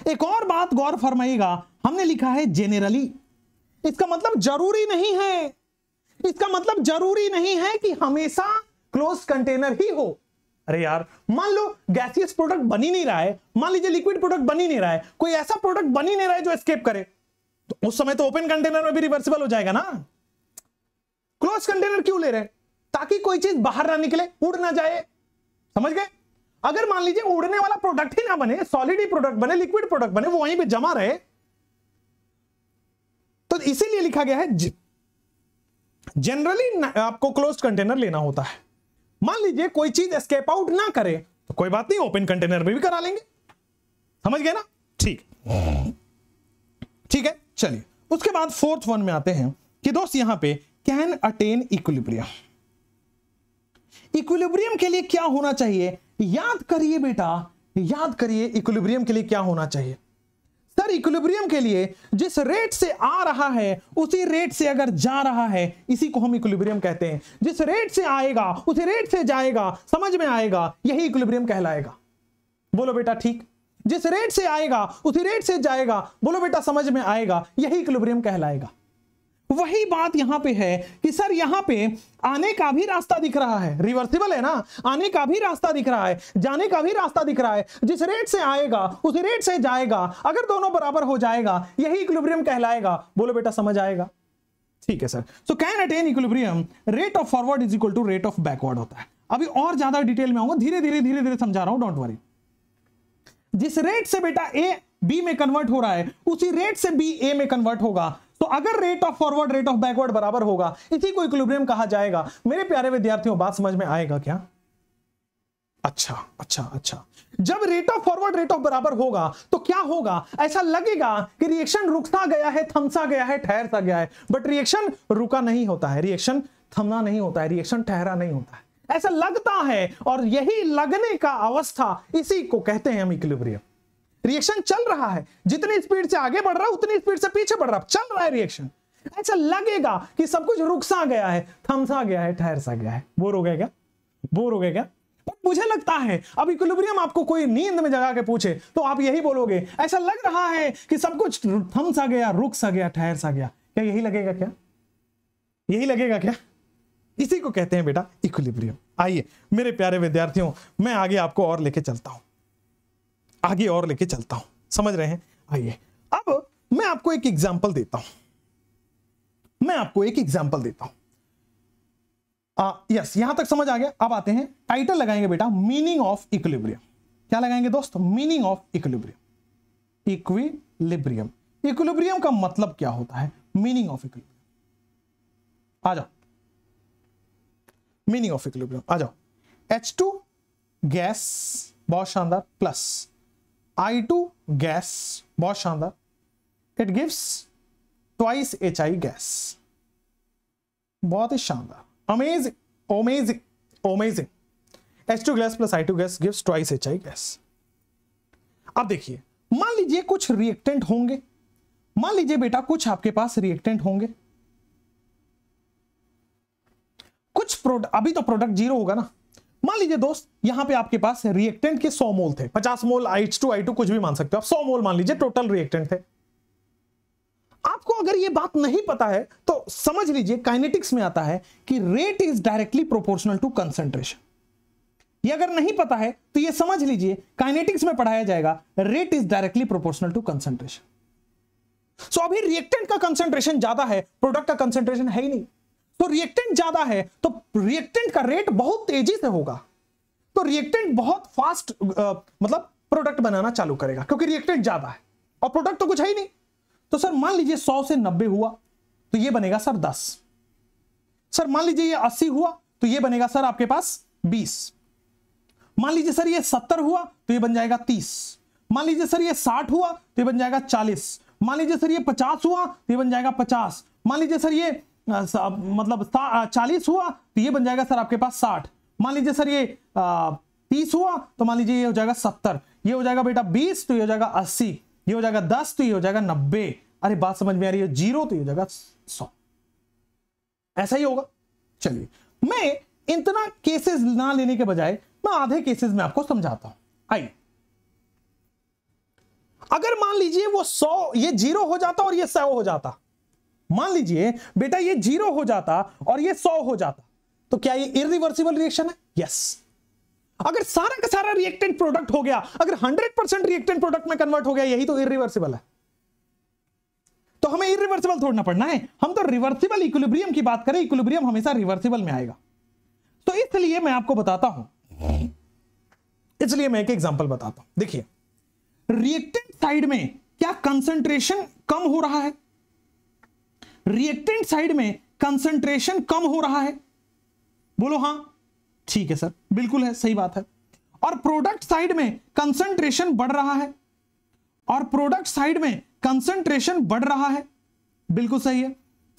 एक और बात गौर फरमाइएगा। हमने लिखा है जेनेरली इसका मतलब ज़रूरी नहीं है। इसका मतलब ज़रूरी नहीं है कि हमेशा क्लोज कंटेनर ही हो। अरे यार, मान लो गैसियस प्रोडक्ट बन नहीं रहा है। मान लीजिए लिक्विड प्रोडक्ट बन नहीं रहा है। कोई ऐसा प्रोडक्ट बन नहीं रहा है जो एस्केप करे। तो उस समय तो ओपन कंटेनर में भी रिवर्सिबल हो जाएगा ना। क्लोज कंटेनर क्यों ले रहे ताकि कोई चीज़ बाहर ना निकले, उड़ ना जाए। समझ गए? अगर मान लीजिए उड़ने वाला प्रोडक्ट ही ना बने सॉलिड ही प्रोडक्ट बने लिक्विड प्रोडक्ट बने, वो वहीं पे जमा रहे तो इसीलिए लिखा गया है जनरली आपको क्लोज कंटेनर लेना होता है। मान लीजिए कोई चीज़ एस्केप आउट ना करे तो कोई बात नहीं ओपन कंटेनर में भी करा लेंगे। समझ गए ना? ठीक। ठीक है, चलिए। उसके बाद फोर्थ वन में आते हैं कि दोस्त यहाँ पे कैन अटेन इक्विलिब्रियम इक्विलिब्रियम के लिए क्या होना चाहिए? याद करिए बेटा, याद करिए इक्विलिब्रियम के लिए क्या होना चाहिए। सर इक्विलिब्रियम के लिए जिस रेट से आ रहा है, उसी रेट से अगर जा रहा है, इसी को हम इक्विलिब्रियम कहते हैं। जिस रेट से आएगा, उसी रेट से जाएगा, समझ में आएगा, यही इक्विलिब्रियम कहलाएगा। बोलो बेटा ठीक। जिस रेट से आएगा, उसी रेट से जाएगा, बोलो बेटा समझ में आएगा, यही इक्विलिब्रियम कहलाएगा। वही बात यहाँ पे है कि सर यहाँ पे आने का भी रास्ता दिख रहा है। रिवर्सिबल है ना? आने का भी रास्ता दिख रहा है। जाने का भी रास्ता दिख रहा है। जिस रेट से आएगा, उस रेट से जाएगा। अगर दोनों बराबर हो जाएगा, यही इक्विलिब्रियम कहलाएगा। बोलो बेटा, समझ आएगा? ठीक है, sir. So can attain equilibrium rate of forward is equal to rate of backward होता है। अभी और ज़्यादा डिटेल में आऊँगा। धीरे धीरे धीरे धीरे समझा रहा हूँ डोंट वरी जिस रेट से बेटा ए बी में कन्वर्ट हो रहा है, उसी रेट से बी ए में कन्वर्ट होगा। तो अगर rate of forward rate of backward बराबर होगा, इसी को इक्विलिब्रियम कहा जाएगा। मेरे प्यारे विद्यार्थियों, बात समझ में आएगा क्या? अच्छा अच्छा अच्छा। जब rate of forward rate of बराबर होगा तो क्या होगा? ऐसा लगेगा कि रिएक्शन रुकता गया है, थमसा गया है ठहर सा गया है। बट रिएक्शन रुका नहीं होता है। रिएक्शन थमना नहीं होता है। रिएक्शन ठहरा नहीं होता है। ऐसा लगता है और यही लगने का अवस्था इसी को कहते हैं हम इक्विलिब्रियम रिएक्शन चल रहा है। जितनी स्पीड से आगे बढ़ रहा है, उतनी स्पीड से पीछे बढ़ रहा है। चल रहा है रिएक्शन ऐसा लगेगा कि सब कुछ रुक सा गया है, थम सा गया है, ठहर सा गया है। बोर हो गया बोर हो गया मुझे लगता है, अब इक्विलिब्रियम आपको कोई नींद में जगा के पूछे तो आप यही बोलोगे, ऐसा लग रहा है कि सब कुछ थम सा गया, रुक सा गया, ठहर सा गया। क्या यही लगेगा क्या? यही लगेगा क्या? इसी को कहते हैं बेटा इक्विलिब्रियम आइए, मेरे प्यारे विद्यार्थियों, मैं आगे आपको और लेके चलता हूँ। आगे और लेके चलता हूँ। समझ रहे हैं? आइए। अब मैं आपको एक एग्ज़ाम्पल देता हूँ। मैं आपको एक एग्ज़ाम्पल देता हूँ। आ, यस यहाँ तक समझ आ गया। अब आते हैं। टाइटल लगाएँगे बेटा। मीनिंग ऑफ़ इक्विलिब्रियम क्या लगाएँगे दोस्त? Meaning of equilibrium equilibrium equilibrium का मतलब क्या होता है? मीनिंग ऑफ़ इक्विलिब्रियम आ जाओ। मीनिंग ऑफ़ इक्विलिब्रियम आ जाओ। H2 गैस बहुत शानदार प्लस I2 गैस बहुत शानदार। It gives twice H I gas बहुत ही शानदार। Amazing amazing amazing H two gas plus I two gas gives twice H I gas अब देखिए, मान लीजिए कुछ रिएक्टेंट होंगे। मान लीजिए बेटा कुछ आपके पास रिएक्टेंट होंगे। कुछ प्रोडक्ट अभी तो प्रोडक्ट ज़ीरो होगा ना। मान लीजिए दोस्त, यहाँ पे आपके पास रिएक्टेंट के 100 मोल थे। 50 mole H two I two कुछ भी मान सकते हो। आप 100 मोल मान लीजिए टोटल रिएक्टेंट थे। आपको अगर ये बात नहीं पता है तो समझ लीजिए काइनेटिक्स में आता है कि rate is directly proportional to concentration ये अगर नहीं पता है तो ये समझ लीजिए काइनेटिक्स में पढ़ाया जाएगा rate is directly proportional to concentration so अभी रिएक्टेंट का कंसेंट्रेशन ज़्यादा है प्रोडक्ट का कंसेंट्रेशन है ही नहीं। तो रिएक्टेंट ज़्यादा है तो रिएक्टेंट का रेट बहुत तेज़ी से होगा। तो रिएक्टेंट बहुत फास्ट मतलब प्रोडक्ट बनाना चालू करेगा, क्योंकि रिएक्टेंट ज़्यादा है, और प्रोडक्ट तो कुछ है ही नहीं। तो सर, मान लीजिए सौ से नब्बे हुआ तो ये बनेगा सर दस। सर, मान लीजिए ये अस्सी हुआ तो ये बनेगा सर आपके पास बीस। मान लीजिए सर ये सत्तर हुआ तो ये बन जाएगा तीस। मान लीजिए सर ये साठ हुआ तो ये बन जाएगा चालीस। मान लीजिए सर ये पचास हुआ तो ये बन जाएगा पचास। मान लीजिए सर ये मतलब चालीस हुआ तो ये बन जाएगा सर आपके पास साठ। मान लीजिए सर ये तीस हुआ तो मान लीजिए ये हो जाएगा सत्तर। ये हो जाएगा बेटा बीस तो ये हो जाएगा अस्सी। ये हो जाएगा दस तो ये हो जाएगा नब्बे। अरे बात समझ में आ रही है, ज़ीरो तो ये हो जाएगा सौ। ऐसा ही होगा। चलिए, मैं इतना केसेस ना लेने के बजाय, मैं आधे केसेस में आपको समझाता हूँ। आइए। अगर मान लीजिए वो सौ, ये ज़ीरो हो जाता और ये सौ हो जाता मान लीजिए, बेटा ये ज़ीरो हो जाता और ये सौ हो जाता तो क्या ये इरिवर्सिबल रिएक्शन है? यस अगर सारा का सारा रिएक्टेंट प्रोडक्ट हो गया, अगर 100 परसेंट रिएक्टेंट प्रोडक्ट में कन्वर्ट हो गया, यही तो इरिवर्सिबल है। तो हमें इरिवर्सिबल थोड़ना पड़ना है। हम तो रिवर्सिबल इक्विलिब्रियम की बात करें इक्विलिब्रियम हमेशा रिवर्सिबल में आएगा। तो इसलिए मैं आपको बताता हूँ। इसलिए मैं एक एग्जांपल बताता हूँ। देखिए रिएक्टेंट साइड में क्या कंसंट्रेशन कम हो रहा है? रिएक्टेंट साइड में कंसंट्रेशन कम हो रहा है। बोलो, हाँ। ठीक है, सर। बिल्कुल है, सही बात है। और प्रोडक्ट साइड में कंसंट्रेशन बढ़ रहा है। और प्रोडक्ट साइड में कंसंट्रेशन बढ़ रहा है। बिल्कुल सही है।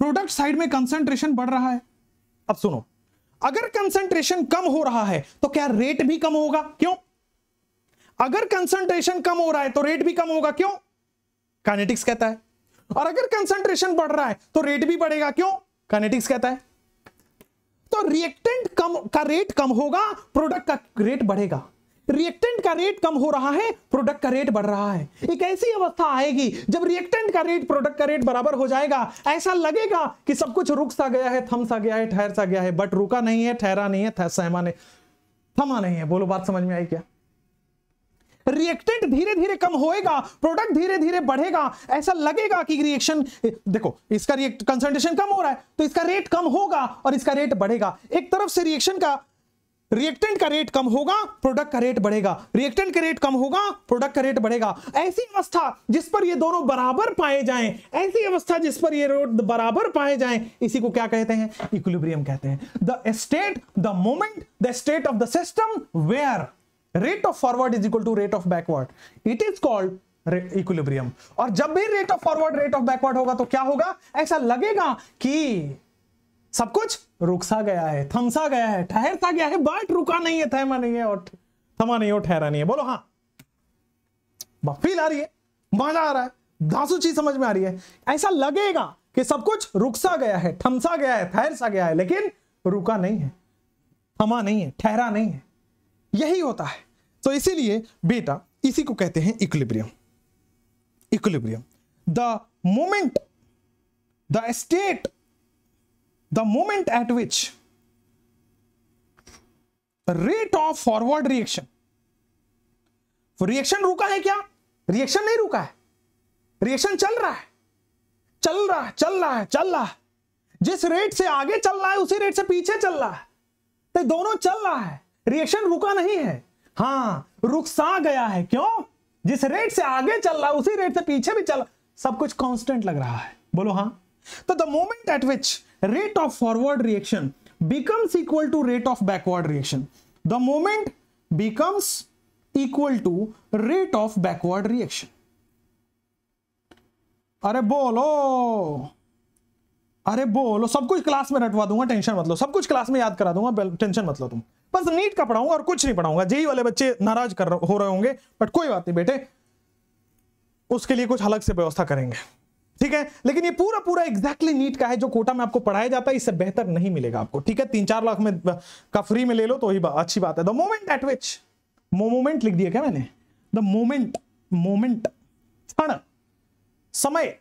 प्रोडक्ट साइड में कंसंट्रेशन बढ़ रहा है। अब सुनो। अगर कंसंट्रेशन कम हो रहा है तो क्या रेट भी कम होगा? क्यों? अगर कंसंट्रेशन कम हो रहा है तो रेट भी कम होगा। क्यों? काइनेटिक्स कहता है। और अगर कंसंट्रेशन बढ़ रहा है तो रेट भी बढ़ेगा। क्यों? कनेटिक्स कहता है। तो रिएक्टेंट कम, का रेट कम होगा प्रोडक्ट का रेट बढ़ेगा। रिएक्टेंट का रेट कम हो रहा है प्रोडक्ट का रेट बढ़ रहा है। एक ऐसी अवस्था आएगी, जब रिएक्टेंट का रेट प्रोडक्ट का रेट बराबर हो जाएगा। ऐसा लगेगा कि सब कुछ रुक सा गया है, थम सा गया है, ठहर सा गया है बट रुका नहीं है, ठहरा नहीं है थमा नहीं है। बोलो, बात समझ में आई क्या? रिएक्टेंट धीरे धीरे कम होएगा प्रोडक्ट धीरे धीरे बढ़ेगा, ऐसा लगेगा कि रिएक्शन देखो, इसका कंसंट्रेशन कम हो रहा है तो इसका रेट कम होगा और इसका रेट बढ़ेगा। एक तरफ़ से रिएक्शन का रिएक्टेंट का रेट कम होगा प्रोडक्ट का रेट बढ़ेगा। रिएक्टेंट का रेट कम होगा प्रोडक्ट का रेट बढ़ेगा। ऐसी अवस्था जिस पर ये दोनों बराबर पाए जाएँ, ऐसी अवस्था जिस पर ये रोड बराबर पाए जाएँ, इसी को क्या कहते हैं? इक्विलिब्रियम कहते हैं। The state the moment the state of the system where rate of forward is equal to rate of backward it is called equilibrium और जब भी rate of forward rate of backward होगा तो क्या होगा? ऐसा लगेगा कि सब कुछ रुकसा गया है, थमसा गया है, ठहरता गया है बट रुका नहीं है, थमा नहीं है, और थमा नहीं और ठहरा नहीं है। बोलो हाँ। फील आ रही है, मज़ा आ रहा है, धासु चीज़ समझ में आ रही है। ऐसा लगेगा कि सब कुछ रुकसा गया है, थमसा गया है ठहर सा गया है, लेकिन रुका नहीं है, थमा नहीं है, ठहरा नहीं है। यही होता है। तो इसीलिए बेटा, इसी को कहते हैं equilibrium equilibrium the moment the state the moment at which rate of forward reaction reaction रुका है क्या? रिएक्शन नहीं रुका है। रिएक्शन चल रहा है। चल रहा है, चल रहा है, चल रहा है। जिस रेट से आगे चल रहा है, उसी रेट से पीछे चल रहा है। तो दोनों चल रहा है। रिएक्शन रुका नहीं है। हाँ रुक सा गया है। क्यों? जिस रेट से आगे चल रहा, उसी रेट से पीछे भी चल सब कुछ कांस्टेंट लग रहा है। बोलो हाँ। तो the moment at which rate of forward reaction becomes equal to rate of backward reaction, the moment becomes equal to rate of backward reaction. अरे बोलो। अरे बोलो। सब कुछ क्लास में रटवा दूँगा टेंशन मत लो। सब कुछ क्लास में याद करा दूँगा टेंशन मत लो तुम। बस नीट का पढ़ाऊँगा और कुछ नहीं पढ़ाऊँगा। जेई वाले बच्चे नाराज़ कर हो रहे होंगे बट कोई बात नहीं बेटे। उसके लिए कुछ अलग से व्यवस्था करेंगे। ठीक है? लेकिन ये पूरा पूरा एग्जैक्टली नीट का है जो कोटा में आपको पढ़ाया जाता है इससे बेहतर नहीं मिलेगा आपको। ठीक है? तीन चार लाख में का फ्री में ले लो तो ही बा, अच्छी बात है। The moment at which moment लिख दिया क्या मैंने? द मोमेंट मोमेंट क्षण समय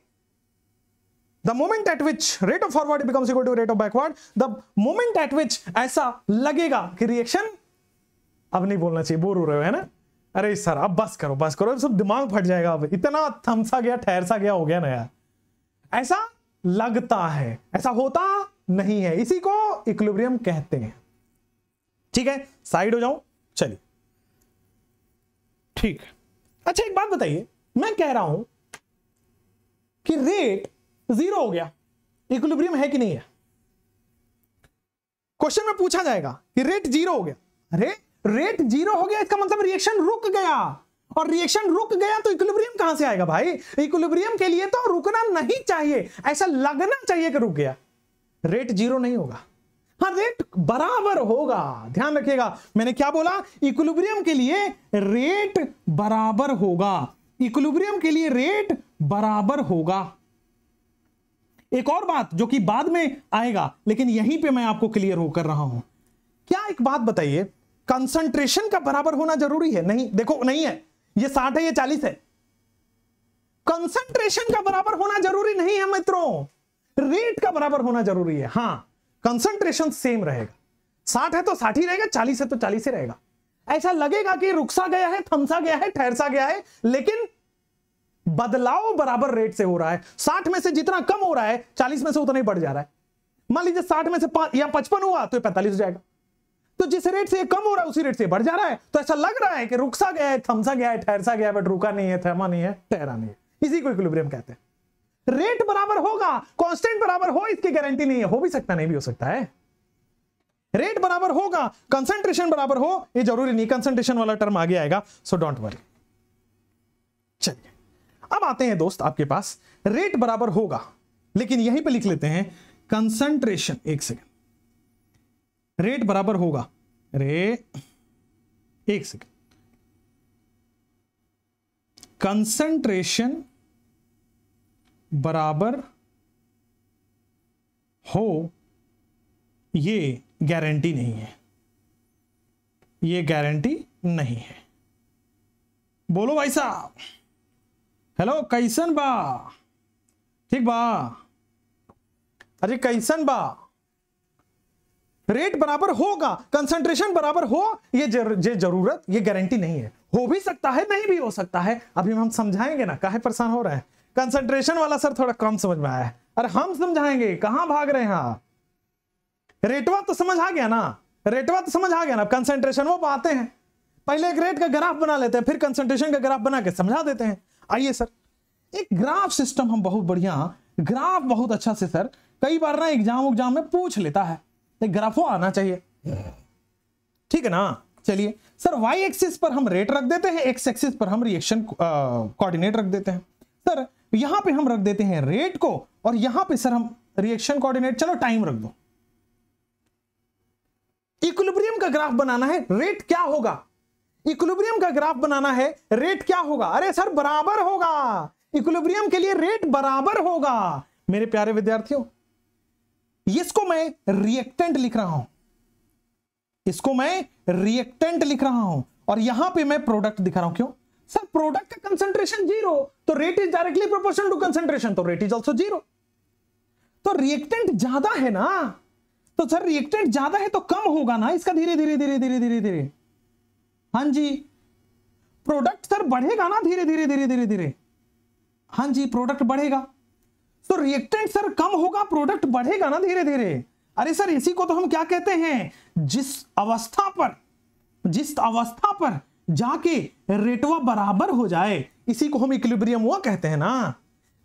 the moment at which rate of forward becomes equal to rate of backward the moment at which ऐसा लगेगा कि रिएक्शन अब नहीं बोलना चाहिए, बोर हो रहे हो, है ना? अरे सर, अब बस करो बस करो सब दिमाग फट जाएगा अब। इतना थमसा गया ठहर सा गया, हो गया ना यार। ऐसा लगता है, ऐसा होता नहीं है। इसी को इक्विलिब्रियम कहते हैं। ठीक है? साइड हो जाऊँ, चलिए। ठीक अच्छा एक बात बताइए। मैं कह रहा हूँ कि रेट ज़ीरो हो गया। इक्विलिब्रियम है कि नहीं है? क्वेश्चन में पूछा जाएगा कि रेट ज़ीरो हो गया। अरे रेट ज़ीरो हो गया, इसका मतलब रिएक्शन रुक गया। और रिएक्शन रुक गया तो इक्विलिब्रियम कहाँ से आएगा भाई? इक्विलिब्रियम के लिए तो रुकना नहीं चाहिए। ऐसा लगना चाहिए कि रुक गया। रेट ज़ीरो नहीं होगा। हाँ रेट बराबर होगा। ध्यान रखिएगा। मैंने क्या बोला? इक्विलिब्रियम के लिए रेट बराबर होगा। इक्विलिब्रियम के लिए रेट बराबर होगा। एक और बात जो कि बाद में आएगा, लेकिन यहीं पे मैं आपको क्लियर होकर रहा हूँ। क्या एक बात बताइए कंसंट्रेशन का बराबर होना ज़रूरी है? नहीं, देखो, नहीं है। ये साठ है, ये चालीस है। कंसंट्रेशन का बराबर होना ज़रूरी नहीं है मित्रों। रेट का बराबर होना ज़रूरी है। हाँ कंसंट्रेशन सेम रहेगा। साठ है तो साठ ही रहेगा, चालीस है तो चालीस ही रहेगा। ऐसा लगेगा कि रुकसा गया है, थमसा गया है, ठहरसा गया है, लेकिन बदलाव बराबर रेट से हो रहा है। साठ में से जितना कम हो रहा है, चालीस में से उतना ही बढ़ जा रहा है। मान लीजिए साठ में से या पचपन हुआ तो पैंतालीस हो जाएगा। तो जिस रेट से कम हो रहा है, उसी रेट से बढ़ जा रहा है। तो ऐसा लग रहा है कि रुकसा गया है थमसा गया है ठहरसा गया बट रुका नहीं है, थमा नहीं है, ठहरा नहीं है। इसी को इक्विलिब्रियम कहते हैं। रेट बराबर होगा कांस्टेंट बराबर हो, इसकी गारंटी नहीं है। हो भी सकता, नहीं भी हो सकता है। रेट बराबर होगा कंसंट्रेशन बराबर हो, ये ज़रूरी नहीं कंसंट्रेशन वाला टर्म आगे आएगा सो डोंट वरी चलिए। अब आते हैं दोस्त आपके पास। रेट बराबर होगा, लेकिन यहीं पे लिख लेते हैं कंसंट्रेशन एक सेकेंड रेट बराबर होगा, रे, एक सेकेंड कंसंट्रेशन बराबर हो, ये गारंटी नहीं है। ये गारंटी नहीं है। बोलो भाई साहब। हेलो कैसन बा? ठीक बा। अरे कैसन बा? रेट बराबर होगा कंसंट्रेशन बराबर हो ये जर, जे ज़रूरत ये गारंटी नहीं है। हो भी सकता है नहीं भी हो सकता है। अभी हम समझाएँगे ना काहे परेशान हो रहे हैं? कंसंट्रेशन वाला सर थोड़ा कम समझ में आया है। अरे हम समझाएँगे कहाँ भाग रहे हैं आप? रेटवा तो समझ आ गया ना? रेटवा तो समझ आ गया ना? कंसंट्रेशन वो आते हैं। पहले एक रेट का ग्राफ बना लेते हैं फिर कंसंट्रेशन का ग्राफ बना के समझा देते हैं। आइए सर। एक ग्राफ सिस्टम हम बहुत बढ़िया, ग्राफ बहुत अच्छा से सर, कई बार ना एग्ज़ाम एग्ज़ाम में पूछ लेता है। एक ग्राफो आना चाहिए। ठीक है ना? चलिए। सर वाई एक्सिस पर हम रेट रख देते हैं एक्स एक्सिस पर हम रिएक्शन कोऑर्डिनेट रख देते हैं। सर, यहाँ पे हम रख देते हैं रेट को, और यहाँ पे सर हम रिएक्शन कोऑर्डिनेट चलो टाइम रख दो। इक्विलिब्रियम का ग्राफ बनाना है रेट क्या होगा? इक्विलिब्रियम का ग्राफ बनाना है रेट क्या होगा? अरे सर, बराबर होगा। इक्विलिब्रियम के लिए रेट बराबर होगा। मेरे प्यारे विद्यार्थियों, इसको मैं रिएक्टेंट लिख रहा हूँ। इसको मैं रिएक्टेंट लिख रहा हूँ। और यहाँ पे मैं प्रोडक्ट दिखा रहा हूँ। क्यों? सर प्रोडक्ट का कंसंट्रेशन ज़ीरो तो rate is directly proportional to concentration तो रेट इज़ ऑल्सो ज़ीरो तो रिएक्टेंट ज़्यादा है ना? तो सर रिएक्टेंट ज़्यादा है तो कम होगा ना? इसका धीरे धीरे धीरे धीरे धीरे धीरे हाँ जी। प्रोडक्ट सर बढ़ेगा ना धीरे धीरे धीरे धीरे धीरे। हाँ जी प्रोडक्ट बढ़ेगा। तो रिएक्टेंट सर कम होगा प्रोडक्ट बढ़ेगा ना धीरे धीरे। अरे सर इसी को तो हम क्या कहते हैं? जिस अवस्था पर, जिस अवस्था पर जाके रेटवा बराबर हो जाए, इसी को हम इक्विलिब्रियम हुआ कहते हैं ना।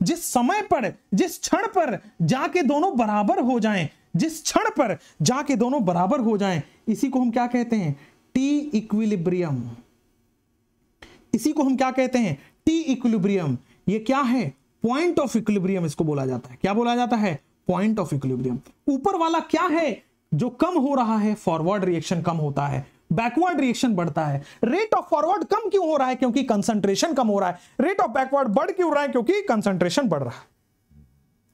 जिस समय पर, जिस क्षण पर जाके दोनों बराबर हो जाएँ, जिस क्षण पर जाके दोनों बराबर हो जाएँ, इसी को हम क्या कहते हैं? टी इक्विलिब्रियम इसी को हम क्या कहते हैं? टी इक्विलिब्रियम ये क्या है? पॉइंट ऑफ़ इक्विलिब्रियम इसको बोला जाता है। क्या बोला जाता है? पॉइंट ऑफ़ इक्विलिब्रियम ऊपर वाला क्या है? जो कम हो रहा है फॉरवर्ड रिएक्शन कम होता है। बैकवर्ड रिएक्शन बढ़ता है। रेट ऑफ़ फॉरवर्ड कम क्यों हो रहा है? क्योंकि कंसंट्रेशन कम हो रहा है। रेट ऑफ़ बैकवर्ड बढ़ क्यों रहा है? क्योंकि कंसंट्रेशन बढ़ रहा है।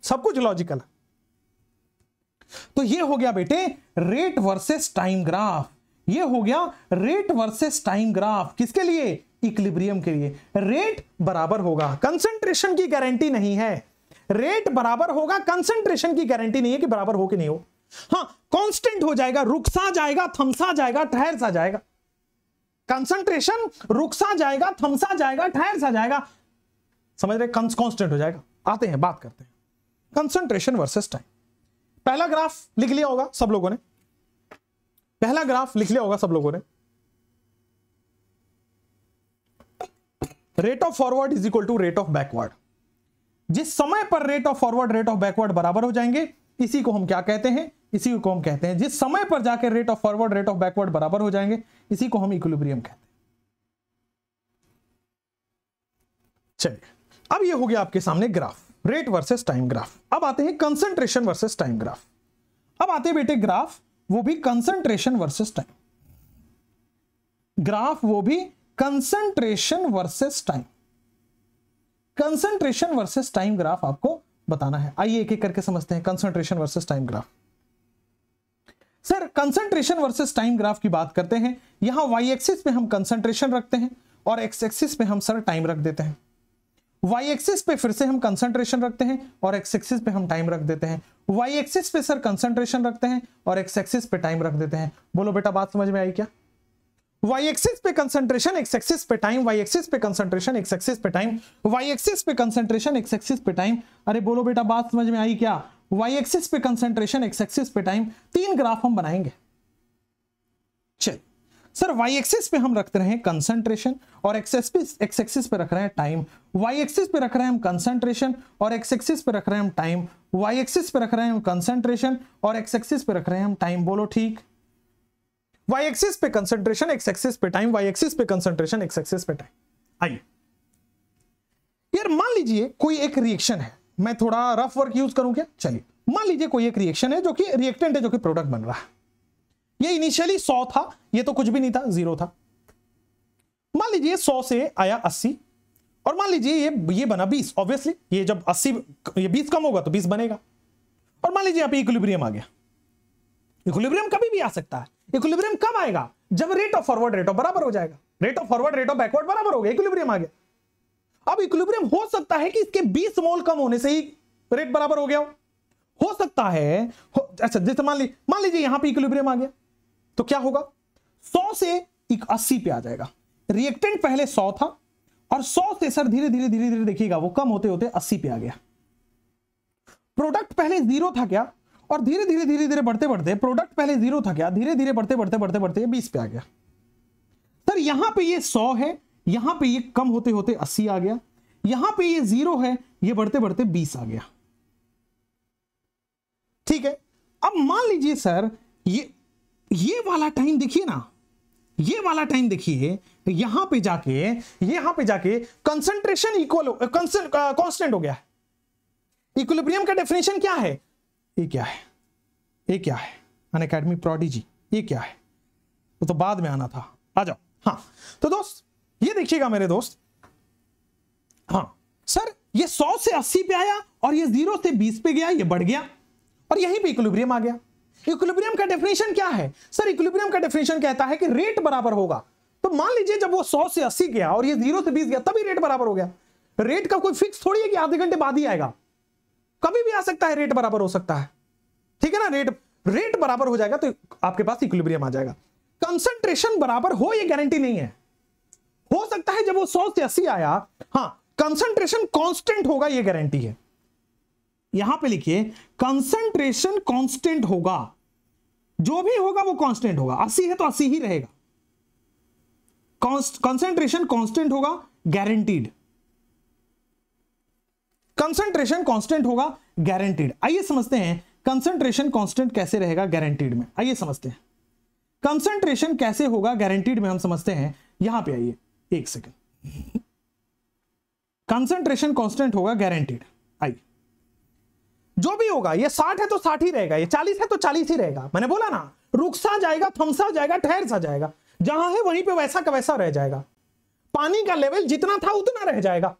सब कुछ लॉजिकल है। तो ये हो गया बेटे रेट वर्सेस टाइम ग्राफ ये हो गया रेट वर्सेस टाइम ग्राफ किसके लिए? इक्विलिब्रियम के लिए. रेट बराबर होगा. कंसंट्रेशन की गारंटी नहीं है. रेट बराबर होगा कंसंट्रेशन की गारंटी नहीं है कि बराबर हो कि नहीं हो. हाँ कांस्टेंट हो जाएगा, रुकसा जाएगा, थमसा जाएगा ठहर सा जाएगा. कंसंट्रेशन रुकसा जाएगा, थमसा जाएगा ठहर सा जाएगा. समझ रहे? कांस्टेंट हो जाएगा. आते हैं, बात करते हैं. कंसंट्रेशन वर्सेस टाइम पहला ग्राफ लिख लिया होगा सब लोगों ने. पहला ग्राफ लिख लिया होगा सब लोगों ने। Rate of forward is equal to rate of backward जिस समय पर rate of forward rate of backward बराबर हो जाएँगे, इसी को हम क्या कहते हैं? इसी को हम कहते हैं, जिस समय पर जाकर rate of forward rate of backward बराबर हो जाएँगे, इसी को हम इक्विलिब्रियम कहते हैं। चलिए, अब ये हो गया आपके सामने graph rate versus time graph अब आते हैं कंसंट्रेशन वर्सेस टाइम ग्राफ अब आते हैं बेटे ग्राफ वो भी कंसंट्रेशन वर्सेस टाइम ग्राफ वो भी concentration versus time concentration versus time graph आपको बताना है। आइए एक एक करके समझते हैं। Concentration versus time graph sir concentration versus time graph की बात करते हैं। यहाँ वाई एक्सिस पे हम कंसंट्रेशन रखते हैं और एक्स एक्सिस पे हम सर टाइम रख देते हैं। वाई एक्सिस पे फिर से हम कंसंट्रेशन रखते हैं और एक्स एक्सिस पे हम टाइम रख देते हैं। वाई एक्सिस पे सर कंसंट्रेशन रखते हैं और एक्स एक्सिस पे टाइम रख देते हैं बोलो बेटा बात समझ में आई क्या वाई एक्सिस पे कंसंट्रेशन एक्स एक्सिस पे टाइम वाई एक्सिस पे कंसंट्रेशन एक्स एक्सिस पे टाइम वाई एक्सिस पे कंसंट्रेशन एक्स एक्सिस पे टाइम अरे बोलो बेटा बात समझ में आई क्या वाई एक्सिस पे कंसंट्रेशन एक्स एक्सिस पे टाइम तीन ग्राफ हम बनाएँगे चल सर वाई एक्सिस पे हम रखते रहे कंसंट्रेशन और एक्स एक्स एक्सिस पे रख रहे हैं टाइम वाई एक्सिस पे रख रहे हैं हम कंसंट्रेशन और एक्स एक्सिस पे रख रहे हैं हम टाइम वाई एक्सिस पे रख रहे हैं हम कंसंट्रेशन और एक्स एक्सिस पे रख रहे हैं हम टाइम बोलो ठीक. वाई एक्सिस पे कंसंट्रेशन एक्स एक्सिस पे टाइम वाई एक्सिस पे कंसंट्रेशन एक्स एक्सिस पे टाइम आइए. यार, मान लीजिए कोई एक रिएक्शन है. मैं थोड़ा रफ वर्क यूज़ करूँ क्या? चलिए. मान लीजिए कोई एक रिएक्शन है जो कि रिएक्टेंट है, जो कि प्रोडक्ट बन रहा है. ये इनिशियली 100 था ये तो कुछ भी नहीं था ज़ीरो था। मान लीजिए 100 से आया 80 और मान लीजिए ये ये बना 20 ऑब्वियसली ये जब 80 ये 20 कम होगा तो 20 बनेगा। और मान लीजिए यहाँ पे इक्विलिब्रियम आ गया। इक्विलिब्रियम कभी भी आ सकता है। इक्विलिब्रियम कब आएगा? जब rate of forward rate of बराबर हो जाएगा। Rate of forward rate of backward बराबर हो गया इक्विलिब्रियम आ गया। अब इक्विलिब्रियम हो सकता है कि इसके 20 मोल कम होने से ही रेट बराबर हो गया हो। हो सकता है हो, अच्छा जैसे मान लीजिए मान लीजिए यहाँ पे इक्विलिब्रियम आ गया। तो क्या होगा? 100 से 80 पे आ जाएगा। रिएक्टेंट पहले 100 था और 100 से सर धीरे धीरे धीरे धीरे देखिएगा, वो कम होते होते 80 पे आ गया। प्रोडक्ट पहले ज़ीरो था क्या? और धीरे धीरे धीरे धीरे बढ़ते बढ़ते प्रोडक्ट पहले ज़ीरो था क्या? धीरे धीरे बढ़ते बढ़ते बढ़ते बढ़ते बीस पे आ गया। सर, यहाँ पे ये सौ है, यहाँ पे ये कम होते होते अस्सी आ गया, यहाँ पे ये ज़ीरो है, ये बढ़ते बढ़ते बीस आ गया। ठीक है? अब मान लीजिए सर, ये ये वाला टाइम देखिए ना, ये वाला टाइम देखिए यहाँ पे जाके, यहाँ पे जाके कंसंट्रेशन इक्वल कांस्टेंट हो गया है। इक्विलिब्रियम का डेफिनेशन क्या है? ये क्या है? ये क्या है? अन अकेडमी प्रोडिजी ये क्या है? वो तो बाद में आना था। आ जाओ। हाँ तो दोस्त, ये देखिएगा मेरे दोस्त। हाँ सर, ये 100 से 80 पे आया और ये ज़ीरो से 20 पे गया, ये बढ़ गया और यहीं पे इक्विलिब्रियम आ गया। इक्विलिब्रियम का डेफिनेशन क्या है? सर इक्विलिब्रियम का डेफिनेशन कहता है कि रेट बराबर होगा। तो मान लीजिए जब वो 100 से 80 गया और ये ज़ीरो से 20 गया, तभी रेट बराबर हो गया। रेट का कोई फिक्स थोड़ी है कि आधे घंटे बाद ही आएगा? कभी भी आ सकता है रेट बराबर हो सकता है। ठीक है ना? रेट रेट बराबर हो जाएगा तो आपके पास इक्विलिब्रियम आ जाएगा। कंसंट्रेशन बराबर हो ये गारंटी नहीं है। हो सकता है जब वो सौ से अस्सी आया हाँ कंसंट्रेशन कांस्टेंट होगा ये गारंटी है। यहाँ पे लिखिए कंसंट्रेशन कांस्टेंट होगा। जो भी होगा वो कांस्टेंट होगा। अस्सी है तो अस्सी ही रहेगा। कंसंट्रेशन कांस्टेंट होगा गारंटीड कंसंट्रेशन कांस्टेंट होगा गारंटीड आइए समझते हैं कंसंट्रेशन कांस्टेंट कैसे रहेगा गारंटीड में? आइए समझते हैं। कंसंट्रेशन कैसे होगा गारंटीड में हम समझते हैं। यहाँ पे आइए, एक सेकंड कंसंट्रेशन कांस्टेंट होगा गारंटीड आइए। जो भी होगा, ये साठ है तो साठ ही रहेगा, ये चालीस है तो चालीस ही रहेगा। मैंने बोला ना रुकसा जाएगा थमसा जाएगा, ठहर सा जाएगा। जहाँ है वहीं पे वैसा का वैसा रह जाएगा। पानी का लेवल जितना था उतना रह जाएगा।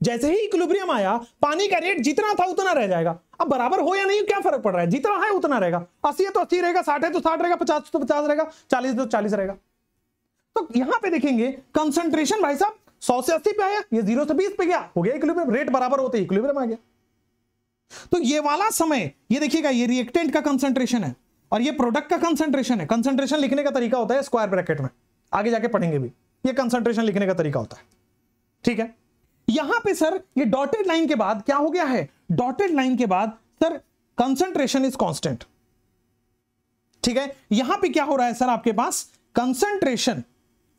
जैसे ही इक्विलिब्रियम आया, पानी का रेट जितना था उतना रह जाएगा। अब बराबर हो या नहीं, क्या फ़र्क पड़ रहा है? जितना है उतना रहेगा। अस्सी है तो अस्सी रहेगा, साठ है तो साठ रहेगा, पचास तो पचास रहेगा, चालीस तो चालीस रहेगा। तो यहाँ पे देखेंगे कंसंट्रेशन भाई साहब, सौ से अस्सी पे आया, ये ज़ीरो से बीस पे गया, हो गया इक्विलिब्रियम रेट बराबर होते इक्विलिब्रियम आ गया। तो ये वाला समय, ये देखिएगा, ये रिएक्टेंट का कंसंट्रेशन है और ये प्रोडक्ट का कंसंट्रेशन है। कंसंट्रेशन लिखने का तरीका होता है स्क्वायर ब्रैकेट में। आगे जाके पढ़ेंगे भी। ये कंसंट्रेशन लिखने का तरीका होता है। ठीक है? यहाँ पे सर, ये डॉटेड लाइन के बाद क्या हो गया है? डॉटेड लाइन के बाद सर कंसंट्रेशन इज़ कांस्टेंट ठीक है? यहाँ पे क्या हो रहा है सर आपके पास? कंसंट्रेशन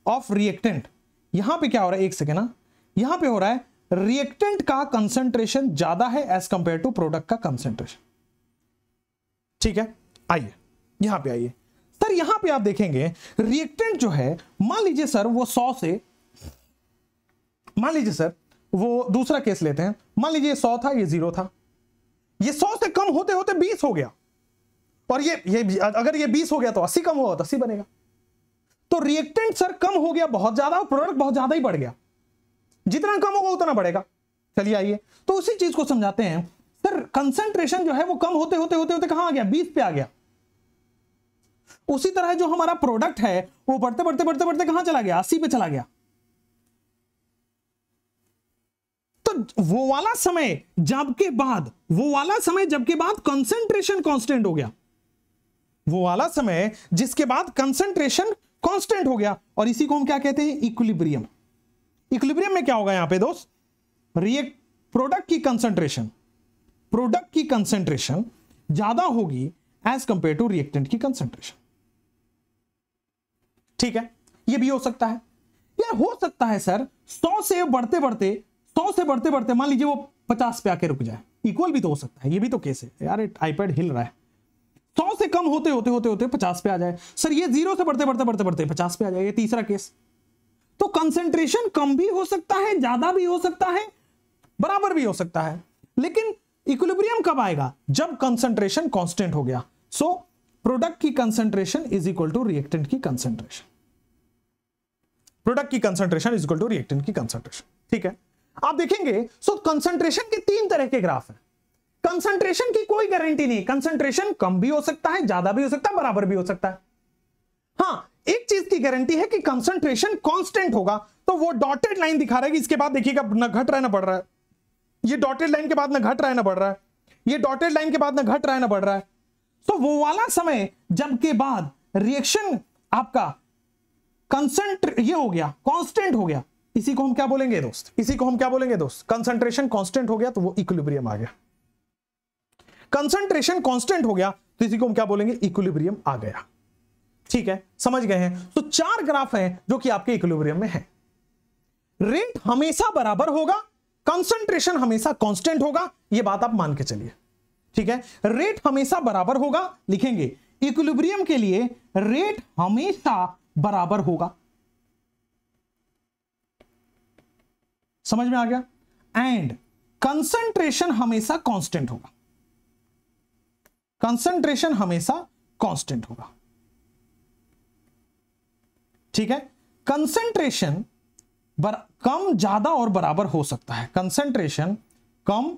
ऑफ़ रिएक्टेंट यहाँ पे क्या हो रहा है? एक सेकेंड ना यहाँ पे हो रहा है रिएक्टेंट का कंसंट्रेशन ज़्यादा है एज कंपेयर टू प्रोडक्ट का कंसंट्रेशन ठीक है? आइए, यहाँ पे आइए। सर, यहाँ पे आप देखेंगे रिएक्टेंट जो है, मान लीजिए सर, वो सौ से, मान लीजिए सर, वो दूसरा केस लेते हैं। मान लीजिए सौ था, ये ज़ीरो था। ये सौ से कम होते होते बीस हो गया। और ये ये अगर ये बीस हो गया तो अस्सी कम होगा तो अस्सी बनेगा। तो रिएक्टेंट सर कम हो गया बहुत ज़्यादा और प्रोडक्ट बहुत ज़्यादा ही बढ़ गया। जितना कम होगा उतना बढ़ेगा। चलिए आइए। तो उसी चीज़ को समझाते हैं। सर कंसंट्रेशन जो है वो कम होते होते होते होते कहाँ आ गया? बीस पे आ गया। उसी तरह जो हमारा प्रोडक्ट है, वो बढ़ते बढ़ते बढ़ते बढ़ते कहाँ चला गया? अस्सी पे चला गया। तो वो वाला समय जब के बाद, वो वाला समय जब के बाद कंसंट्रेशन कांस्टेंट हो गया। वो वाला समय जिसके बाद कंसंट्रेशन कांस्टेंट हो गया। और इसी को हम क्या कहते हैं? इक्विलिब्रियम इक्विलिब्रियम में क्या होगा यहाँ पे दोस्त? रिएक्ट प्रोडक्ट की कंसंट्रेशन प्रोडक्ट की कंसंट्रेशन ज़्यादा होगी एज कंपेयर टू रिएक्टेंट की कंसंट्रेशन ठीक है? यह भी हो सकता है। या हो सकता है सर, सौ से बढ़ते बढ़ते, सौ से बढ़ते बढ़ते, मान लीजिए वो पचास पे आके रुक जाए। इक्वल भी तो हो सकता है, ये भी तो केस है। यार आईपैड हिल रहा है। सौ से कम होते होते होते होते पचास पे आ जाए। सर, ये ज़ीरो से बढ़ते बढ़ते बढ़ते बढ़ते पचास पे आ जाए, ये तीसरा केस तो कंसेंट्रेशन कम भी हो सकता है, ज़्यादा भी हो सकता है, बराबर भी हो सकता है। लेकिन इक्विलिब्रियम कब आएगा? जब कंसेंट्रेशन कांस्टेंट हो गया। सो प्रोडक्ट की concentration is equal to reactant की कंसेंट्रेशन प्रोडक्ट की concentration is equal to reactant की कंसेंट्रेशन ठीक है? आप देखेंगे सो कंसंट्रेशन के तीन तरह के ग्राफ है। कंसंट्रेशन की कोई गारंटी नहीं। कंसंट्रेशन कम भी हो सकता है, ज़्यादा भी हो सकता है, बराबर भी हो सकता है। हाँ एक चीज़ की गारंटी है कि कंसंट्रेशन कांस्टेंट होगा। तो वो डॉटेड लाइन दिखा रहा है कि इसके बाद देखिएगा ना घट रहा है ना बढ़ रहा है। ये डॉटेड लाइन के बाद ना घट रहा है ना बढ़ रहा है। ये डॉटेड लाइन के बाद ना घट रहा है ना बढ़ रहा है। तो वो वाला समय जब के बाद रिएक्शन आपका कंसंट्रे ये हो गया कांस्टेंट हो गया। इसी को हम क्या बोलेंगे दोस्त? इसी को हम क्या बोलेंगे दोस्त? कंसंट्रेशन कांस्टेंट हो गया तो वो इक्विलिब्रियम आ गया। कंसंट्रेशन कांस्टेंट हो गया तो इसी को हम क्या बोलेंगे? इक्विलिब्रियम आ गया। ठीक है, समझ गए हैं। तो चार ग्राफ हैं जो कि आपके इक्विलिब्रियम में है। रेट हमेशा बराबर होगा कंसंट्रेशन हमेशा कांस्टेंट होगा यह बात आप मान के चलिए। ठीक है रेट हमेशा बराबर होगा, लिखेंगे इक्विलिब्रियम के लिए रेट हमेशा बराबर होगा। समझ में आ गया? एंड कंसंट्रेशन हमेशा कांस्टेंट होगा। कंसंट्रेशन हमेशा कांस्टेंट होगा। ठीक है? कंसंट्रेशन कम, ज़्यादा और बराबर हो सकता है। कंसंट्रेशन कम,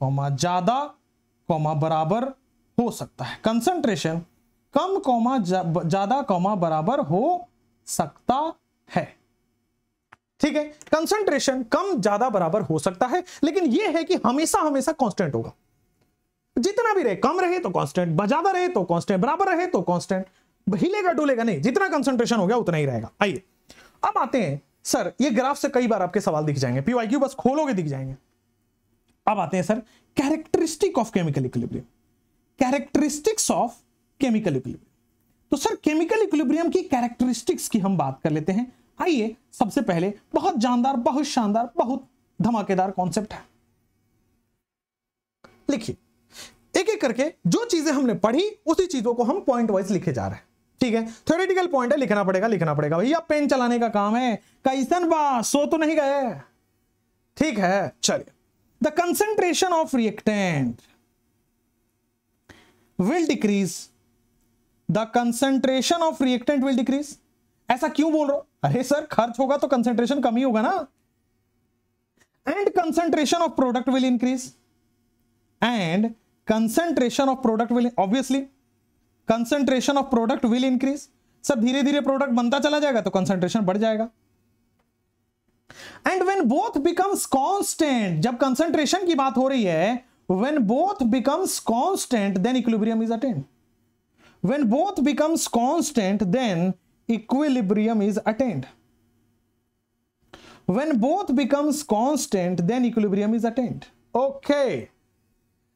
कॉमा ज़्यादा, कॉमा बराबर हो सकता है। कंसंट्रेशन कम, कॉमा ज़्यादा, कॉमा बराबर हो सकता है। ठीक है? कंसंट्रेशन कम, ज़्यादा, बराबर हो सकता है, लेकिन यह है कि हमेशा हमेशा कांस्टेंट होगा। जितना भी रहे, कम रहे तो कांस्टेंट ज़्यादा रहे तो कांस्टेंट बराबर रहे तो कांस्टेंट हिलेगा डुलेगा नहीं। जितना कंसंट्रेशन हो गया, उतना ही रहेगा। आइए। अब आते हैं। सर, ये ग्राफ से कई बार आपके सवाल दिख जाएँगे। पीवाईक्यू बस खोलोगे, दिख जाएँगे। अब आते हैं, sir. Characteristic of chemical equilibrium characteristics of chemical equilibrium तो सर केमिकल इक्विलिब्रियम की कैरेक्टरिस्टिक्स की हम बात कर लेते हैं। आइए, सबसे पहले, बहुत जानदार, बहुत शानदार, बहुत धमाकेदार कॉन्सेप्ट है। लिखिए। एक एक करके जो चीज़ें हमने पढ़ी, उसी चीज़ों को हम पॉइंट वाइज लिखे जा रहे हैं। ठीक है? थ्योरेटिकल पॉइंट है, लिखना पड़ेगा लिखना पड़ेगा। भैया पेन चलाने का काम है। कैसन बा? सो तो नहीं गए? ठीक है, चलिए। The concentration of reactant will decrease the concentration of reactant will decrease ऐसा क्यों बोल रहा हूँ? अरे सर, खर्च होगा तो कंसेंट्रेशन कम ही होगा ना। And concentration of product will increase and concentration of product will obviously concentration of product will increase sir धीरे धीरे प्रोडक्ट बनता चला जाएगा तो कंसेंट्रेशन बढ़ जाएगा। And when both becomes constant जब कंसेंट्रेशन की बात हो रही है when both becomes constant then equilibrium is attend when both becomes constant then equilibrium is attend when both becomes constant, then equilibrium is attained. Okay.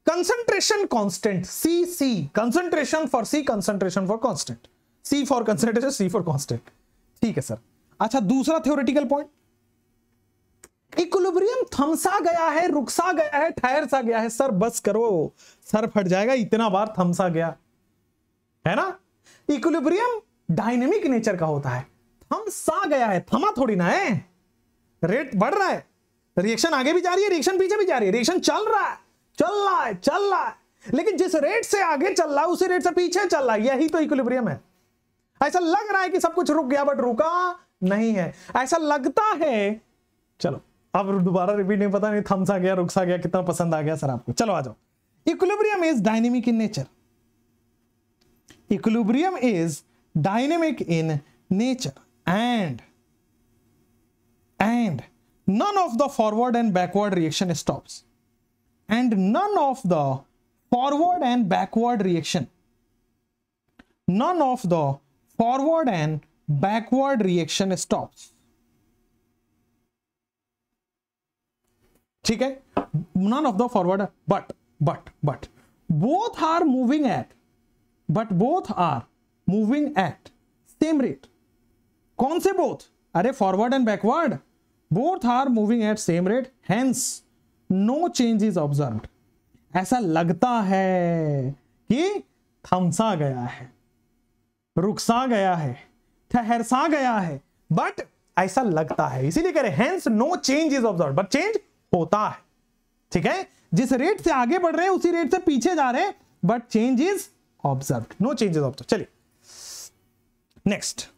Concentration constant, c c. Concentration for c, concentration for constant. C for concentration, c for constant. ठीक है sir अच्छा दूसरा theoretical point equilibrium थमसा गया है, रुकसा गया है ठहर सा गया है। सर बस करो। सर फट जाएगा, इतना बार थमसा गया। है ना? इक्विलिब्रियम डायनेमिक नेचर का होता है। थमसा गया है, थमा थोड़ी ना है। रेट बढ़ रहा है। रिएक्शन आगे भी जा रही है रिएक्शन पीछे भी जा रही है। रिएक्शन चल रहा है। चल रहा है, चल रहा है। लेकिन जिस रेट से आगे चल रहा है, उसी रेट से पीछे चल रहा है। यही तो इक्विलिब्रियम है। ऐसा लग रहा है कि सब कुछ रुक गया बट रुका नहीं है। ऐसा लगता है, चलो, अब दोबारा रिपीट नहीं, पता नहीं, थमसा गया रुक सा गया, कितना पसंद आ गया सर आपको। चलो, आ जाओ। Equilibrium is dynamic in nature equilibrium is dynamic in nature and and none of the forward and backward reaction stops. and none of the forward and backward reaction none of the forward and backward reaction stops ठीक है none of the forward but but but both are moving at but both are moving at same rate कौन से both अरे forward and backward both are moving at same rate hence no change is observe ऐसा लगता है कि थमसा गया है, रुकसा गया है, ठहरसा गया है बट ऐसा लगता है। इसीलिए कह रहे hence no change is observe but change होता है। ठीक है? जिस रेट से आगे बढ़ रहे हैं, उसी रेट से पीछे जा रहे हैं but change is observe no change is observe चलिए नेक्स्ट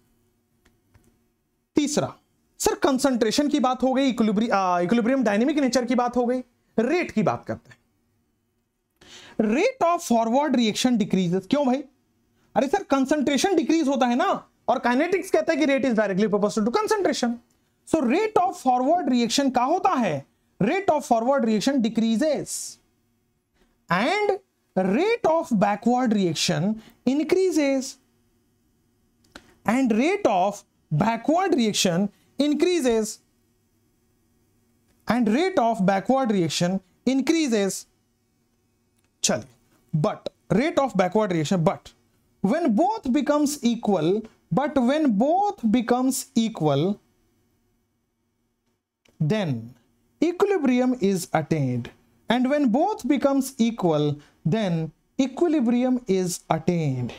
तीसरा। सर कंसंट्रेशन की बात हो गई इक्विलिब्रियम डायनेमिक नेचर की बात हो गई रेट की बात करते हैं। Rate of forward reaction decreases क्यों भाई? अरे सर कंसंट्रेशन डिक्रीज होता है ना, और काइनेटिक्स कहता है कि rate is directly proportional to concentration so rate of forward reaction का होता है? Rate of forward reaction decreases and rate of backward reaction increases and rate of backward reaction increases and rate of backward reaction increases. Chali but rate of backward reaction but when both becomes equal but when both becomes equal then equilibrium is attained. And when both becomes equal then equilibrium is attained.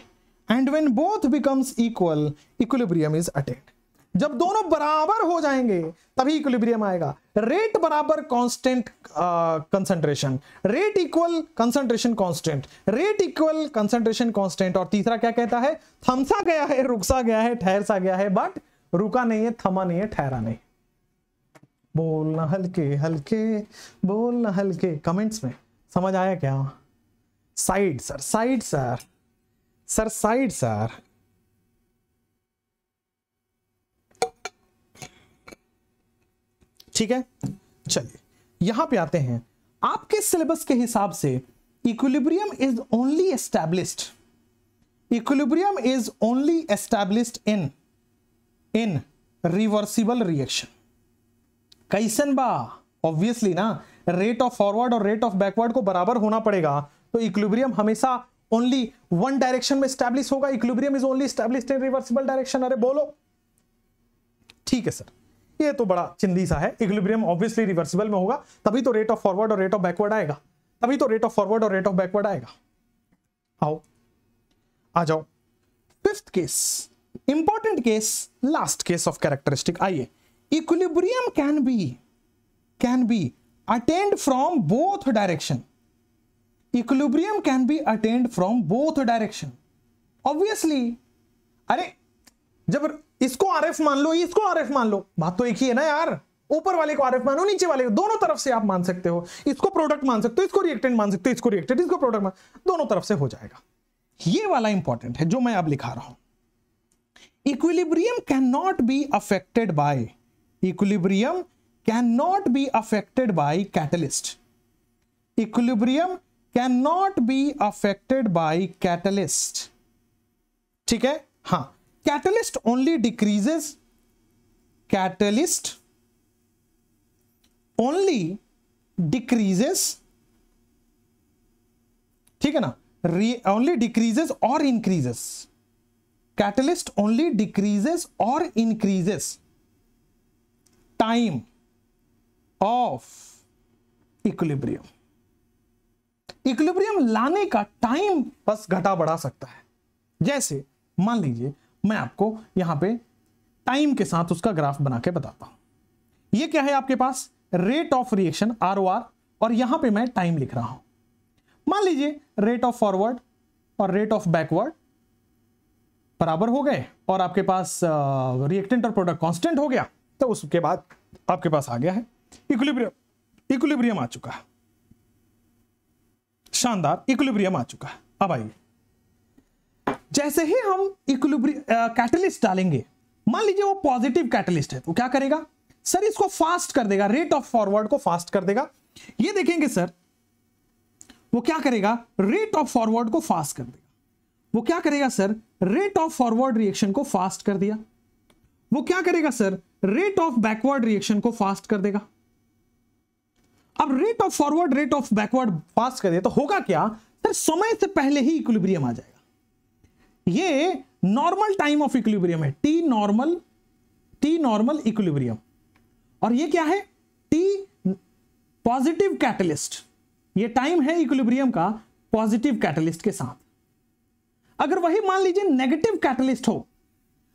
And when both becomes equal equilibrium is attained. जब दोनों बराबर हो जाएँगे, तभी equilibrium आएगा। Rate बराबर constant concentration rate equal concentration constant rate equal concentration constant और तीसरा क्या कहता है? थमसा गया है, रुकसा गया है ठहर सा गया है बट रुका नहीं है, थमा नहीं है, ठहरा नहीं। बोलना हल्के हल्के, बोलना हल्के। कमेंट्स में समझ आया क्या? Side sir side sir sir side sir ठीक है? चलिए, यहाँ पे आते हैं। आपके सिलेबस के हिसाब से equilibrium is only established equilibrium is only established in in reversible reaction कैसन बा? ऑब्वियसली ना रेट ऑफ़ फॉरवर्ड और रेट ऑफ़ बैकवर्ड को बराबर होना पड़ेगा। तो इक्विलिब्रियम हमेशा ओनली वन डायरेक्शन में स्टैब्लिश होगा। Equilibrium is only established in reversible direction अरे बोलो। ठीक है सर ये तो बड़ा चिंदी सा है। इक्विलिब्रियम ऑब्वियसली रिवर्सिबल में होगा। तभी तो रेट ऑफ़ फॉरवर्ड और रेट ऑफ़ बैकवर्ड आएगा। तभी तो रेट ऑफ़ फॉरवर्ड और रेट ऑफ़ बैकवर्ड आएगा। आओ, आ जाओ। Fifth case important case last case of characteristic आइए। Equilibrium can be can be attend from both direction equilibrium can be attend from both direction obviously अरे, जब इसको RF मान लो, इसको आरएफ मान लो। बात तो एक ही है ना यार। ऊपर वाले को आरएफ मानो, नीचे वाले को। दोनों तरफ़ से आप मान सकते हो। इसको प्रोडक्ट मान सकते हो, इसको रिएक्टेंट मान सकते हो, इसको रिएक्टेंट इसको प्रोडक्ट मान दोनों तरफ़ से हो जाएगा। ये वाला इंपॉर्टेंट है, जो मैं अब लिखा रहा हूँ। Equilibrium can not be affected by equilibrium can not be affected by catalyst equilibrium can not be affected by catalyst ठीक है? हाँ। Catalyst only decreases catalyst only decreases ठीक है ना only decreases or increases catalyst only decreases or increases time of equilibrium equilibrium लाने का time बस घटा बढ़ा सकता है जैसे मान लीजिए मैं आपको यहाँ पे टाइम के साथ उसका ग्राफ बना के बताता हूँ। ये क्या है आपके पास? Rate of reaction R O R और यहाँ पे मैं टाइम लिख रहा हूँ। मान लीजिए रेट ऑफ़ फॉरवर्ड और रेट ऑफ़ बैकवर्ड बराबर हो गए और आपके पास रिएक्टेंट और प्रोडक्ट कांस्टेंट हो गया तो उसके बाद आपके पास आ गया है इक्विलिब्रियम इक्विलिब्रियम आ चुका है। शानदार इक्विलिब्रियम आ चुका है। अब आइए। जैसे ही हम कैटलिस्ट डालेंगे, मान लीजिए वो पॉजिटिव कैटलिस्ट है तो क्या करेगा? सर इसको फास्ट कर देगा रेट ऑफ़ फॉरवर्ड को फास्ट कर देगा। ये देखेंगे सर वो क्या करेगा? रेट ऑफ़ फॉरवर्ड को फास्ट कर देगा। वो क्या करेगा sir rate of forward reaction को फास्ट कर दिया। वो क्या करेगा sir rate of backward reaction को फास्ट कर देगा। अब rate of forward rate of backward fast कर दिया तो होगा क्या? सर समय से पहले ही इक्विलिब्रियम आ जाएगा। ये नॉर्मल टाइम ऑफ़ इक्विलिब्रियम है. T normal T normal equilibrium और ये क्या है? टी पॉजिटिव कैटलिस्ट ये टाइम है इक्विलिब्रियम का पॉजिटिव कैटलिस्ट के साथ. अगर वही मान लीजिए नेगेटिव कैटलिस्ट हो,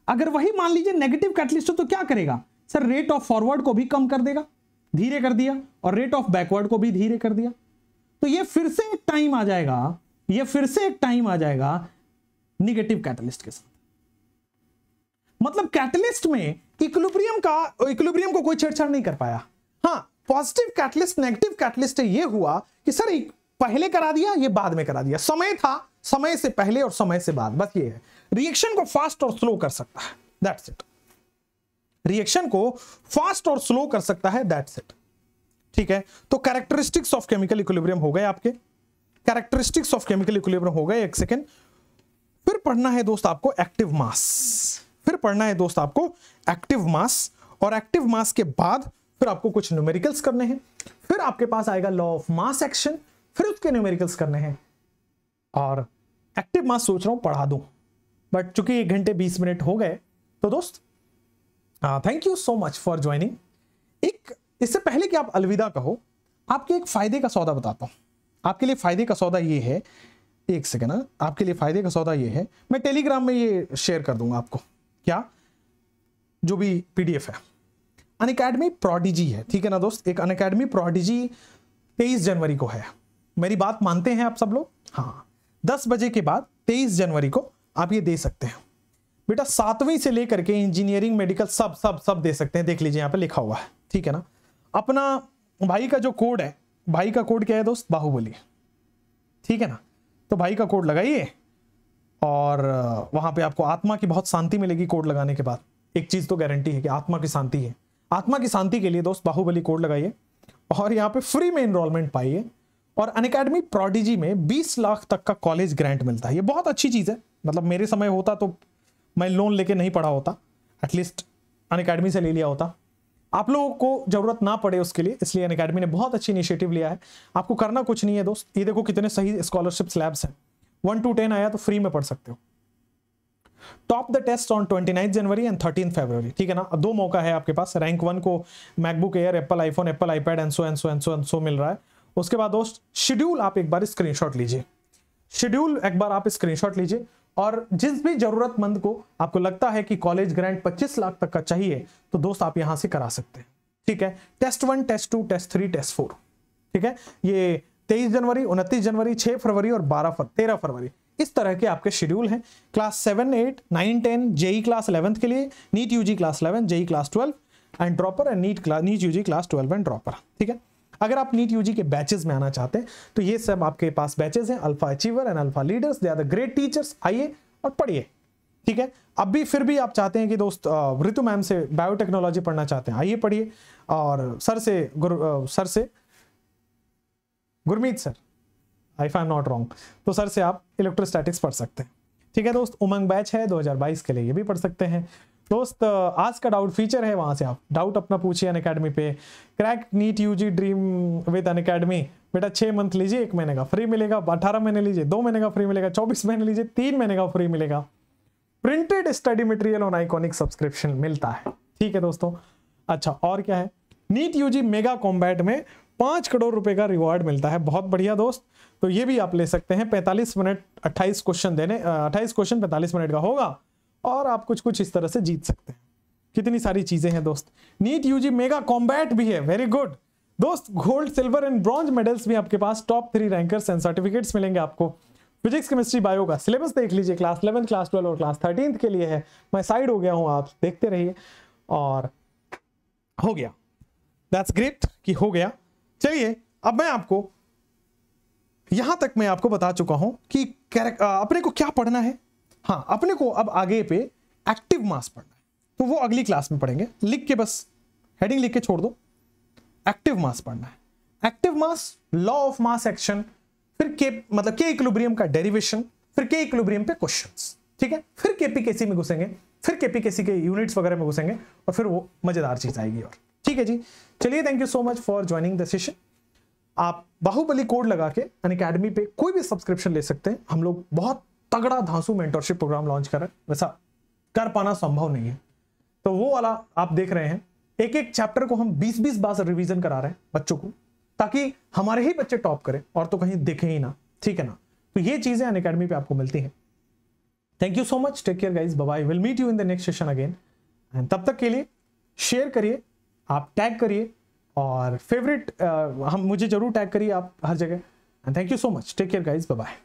अगर वही मान लीजिए नेगेटिव कैटलिस्ट हो तो क्या करेगा? सर रेट ऑफ़ फॉरवर्ड को भी कम कर देगा, धीरे कर दिया, और रेट ऑफ़ बैकवर्ड को भी धीरे कर दिया. तो ये फिर से एक टाइम आ जाएगा, ये फिर से एक टाइम आ जाएगा निगेटिव कैटलिस्ट के साथ। मतलब कैटलिस्ट में इक्विलिब्रियम का इक्विलिब्रियम को कोई छेड़छाड़ नहीं कर पाया। हाँ पॉजिटिव कैटलिस्ट नेगेटिव कैटलिस्ट ये हुआ कि सर पहले करा दिया, ये बाद में करा दिया। समय था, समय से पहले और समय से बाद, बस ये है। रिएक्शन को फास्ट और स्लो कर सकता है दैट्स इट रिएक्शन को फास्ट और स्लो कर सकता है दैट्स इट ठीक है? तो कैरेक्टरिस्टिक्स ऑफ़ केमिकल इक्विलिब्रियम हो गए आपके। कैरेक्टरिस्टिक्स ऑफ़ केमिकल इक्विलिब्रियम हो गए, एक सेकेंड फिर पढ़ना है दोस्त आपको एक्टिव मास फिर पढ़ना है दोस्त आपको एक्टिव मास और एक्टिव मास के बाद फिर आपको कुछ न्यूमेरिकल्स करने हैं। फिर आपके पास आएगा लॉ ऑफ़ मास एक्शन फिर उसके न्यूमेरिकल्स करने हैं। और एक्टिव मास सोच रहा हूँ पढ़ा दूँ। बट चूँकि एक घंटे बीस मिनट हो गए तो दोस्त thank you so much for joining एक, इससे पहले कि आप अलविदा कहो, आपके एक फ़ायदे का सौदा बताता हूँ। आपके लिए फ़ायदे का सौदा ये है एक सेकेंड हाँ, आपके लिए फ़ायदे का सौदा ये है। मैं टेलीग्राम में ये शेयर कर दूँगा आपको। क्या? जो भी पीडीएफ है। अन अकेडमी प्रोडिजी है ठीक है ना दोस्त? एक अन अकेडमी प्रोडिजी तेईस जनवरी को है। मेरी बात मानते हैं आप सब लोग? हाँ। दस बजे के बाद तेईस जनवरी को आप ये दे सकते हैं। बेटा सातवीं से लेकर के इंजीनियरिंग मेडिकल सब सब सब दे सकते हैं। देख लीजिए यहाँ पे लिखा हुआ है ठीक है ना? अपना भाई का जो कोड है भाई का कोड क्या है दोस्त? बाहुबली। ठीक है ना? तो भाई का कोड लगाइए और वहाँ पे आपको आत्मा की बहुत शांति मिलेगी कोड लगाने के बाद। एक चीज़ तो गारंटी है कि आत्मा की शांति है। आत्मा की शांति के लिए दोस्त बाहुबली कोड लगाइए और यहाँ पे फ्री में इनरोलमेंट पाइए और अन अकेडमी प्रोडिजी में 20 लाख तक का कॉलेज ग्रांट मिलता है। ये बहुत अच्छी चीज़ है। मतलब मेरे समय होता तो मैं लोन लेके नहीं पढ़ा होता। एटलीस्ट अन अकेडमी से ले लिया होता। आप लोगों को ज़रूरत ना पड़े उसके लिए, इसलिए अन अकेडमी ने बहुत अच्छी इनिशिएटिव लिया है। आपको करना कुछ नहीं है दोस्त। ये देखो कितने सही स्कॉलरशिप स्लैब्स हैं। वन टू टेन आया तो फ्री में पढ़ सकते हो। Top the test on twenty nine January and thirteen February ठीक है ना? दो मौका है आपके पास। रैंक वन को MacBook Air Apple iPhone Apple iPad ENSO एनसो एनसो एनसो मिल रहा है। उसके बाद दोस्त शेड्यूल आप एक बार स्क्रीनशॉट लीजिए। शेड्यूल एक बार आप स्क्रीनशॉट लीजिए। और जिस भी जरूरतमंद को आपको लगता है कि कॉलेज ग्रांट 25 लाख तक का चाहिए तो दोस्त आप यहाँ से करा सकते हैं। ठीक है? Test one test two test three test four ठीक है? ये 23 जनवरी 29 जनवरी 6 फरवरी और 12 फर, 13 फरवरी। इस तरह के आपके शेड्यूल हैं। Class seven eight nine ten JEE class eleventh के लिए NEET UG class eleven JEE class twelve and dropper and NEET class NEET UG class twelve and dropper ठीक है? अगर आप नीट यूजी के बैचेस में आना चाहते हैं तो ये सब आपके पास बैचेस हैं alpha achiever and alpha leaders they are the great teachers आइए और पढ़िए ठीक है? अब भी फिर भी आप चाहते हैं कि दोस्त ऋतु मैम से बायोटेक्नोलॉजी पढ़ना चाहते हैं आइए पढ़िए और सर से गुर, सर से Gurmeet sir I I'm not wrong तो सर से आप इलेक्ट्रोस्टैटिक्स पढ़ सकते हैं ठीक है दोस्त? उमंग बैच है 2022 के लिए ये भी पढ़ सकते हैं दोस्त, आज का डाउट फीचर है वहाँ से आप। डाउट अपना पूछिए अन अकेडमी पे। Crack NEET UG dream with Unacademy बेटा, छह मंथ लीजिए, एक महीने का फ्री मिलेगा, अठारह महीने लीजिए, दो महीने का फ्री मिलेगा, चौबीस महीने लीजिए, तीन महीने का फ्री मिलेगा। Printed study material on iconic subscription मिलता है। ठीक है दोस्तों? अच्छा और क्या है? नीट यूजी मेगा कॉम्बैट में पाँच करोड़ रुपए का रिवॉर्ड मिलता है। बहुत बढ़िया दोस्त। तो ये भी आप ले सकते हैं। पैंतालीस मिनट, अट्ठाईस क्वेश्चन देने अट्ठाईस क्वेश्चन पैंतालीस मिनट का होगा। और आप कुछ कुछ इस तरह से जीत सकते हैं। कितनी सारी चीज़ें हैं दोस्त। नीट यूजी मेगा कॉम्बैट भी है वेरी गुड दोस्त gold silver and bronze medals भी आपके पास। Top three rankers and certificates मिलेंगे आपको। फिजिक्स केमिस्ट्री बायो का सिलेबस देख लीजिए। क्लास इलेवन क्लास ट्वेल्व और क्लास थर्टीन के लिए है। मैं साइड हो गया हूँ, आप देखते रहिए। और हो गया। दैट्स ग्रेट कि हो गया। चलिए, अब मैं आपको, यहाँ तक मैं आपको बता चुका हूँ कि अपने को क्या पढ़ना है। हाँ अपने को अब आगे पे एक्टिव मास पढ़ना है। तो वो अगली क्लास में पढ़ेंगे। लिख के बस हेडिंग लिख के छोड़ दो। एक्टिव मास पढ़ना है। Active mass law of mass action फिर के मतलब के इक्विलिब्रियम का डेरिवेशन फिर के इक्विलिब्रियम पे क्वेश्चंस ठीक है? फिर केपीकेसी में घुसेंगे, फिर केपीकेसी के यूनिट्स वगैरह में घुसेंगे, और फिर वो मज़ेदार चीज़ आएगी और। ठीक है जी? चलिए thank you so much for joining the session आप बाहुबली कोड लगा के अन अकेडमी पे कोई भी सब्सक्रिप्शन ले सकते हैं। हम लोग बहुत तगड़ा धांसू मेंटरशिप प्रोग्राम लॉन्च कर वैसा कर पाना संभव नहीं है। तो वो वाला आप देख रहे हैं। एक एक चैप्टर को हम 20-20 बार रिवीजन करा रहे हैं बच्चों को, ताकि हमारे ही बच्चे टॉप करें और तो कहीं दिखे ही ना। ठीक है ना? तो ये चीज़ें अन अकेडमी पे आपको मिलती हैं। Thank you so much take care guys bye will meet you in the next session again and तब तक के लिए शेयर करिए, आप टैग करिए और फेवरेट हम मुझे ज़रूर टैग करिए आप हर जगह। And thank you so much take care guys bye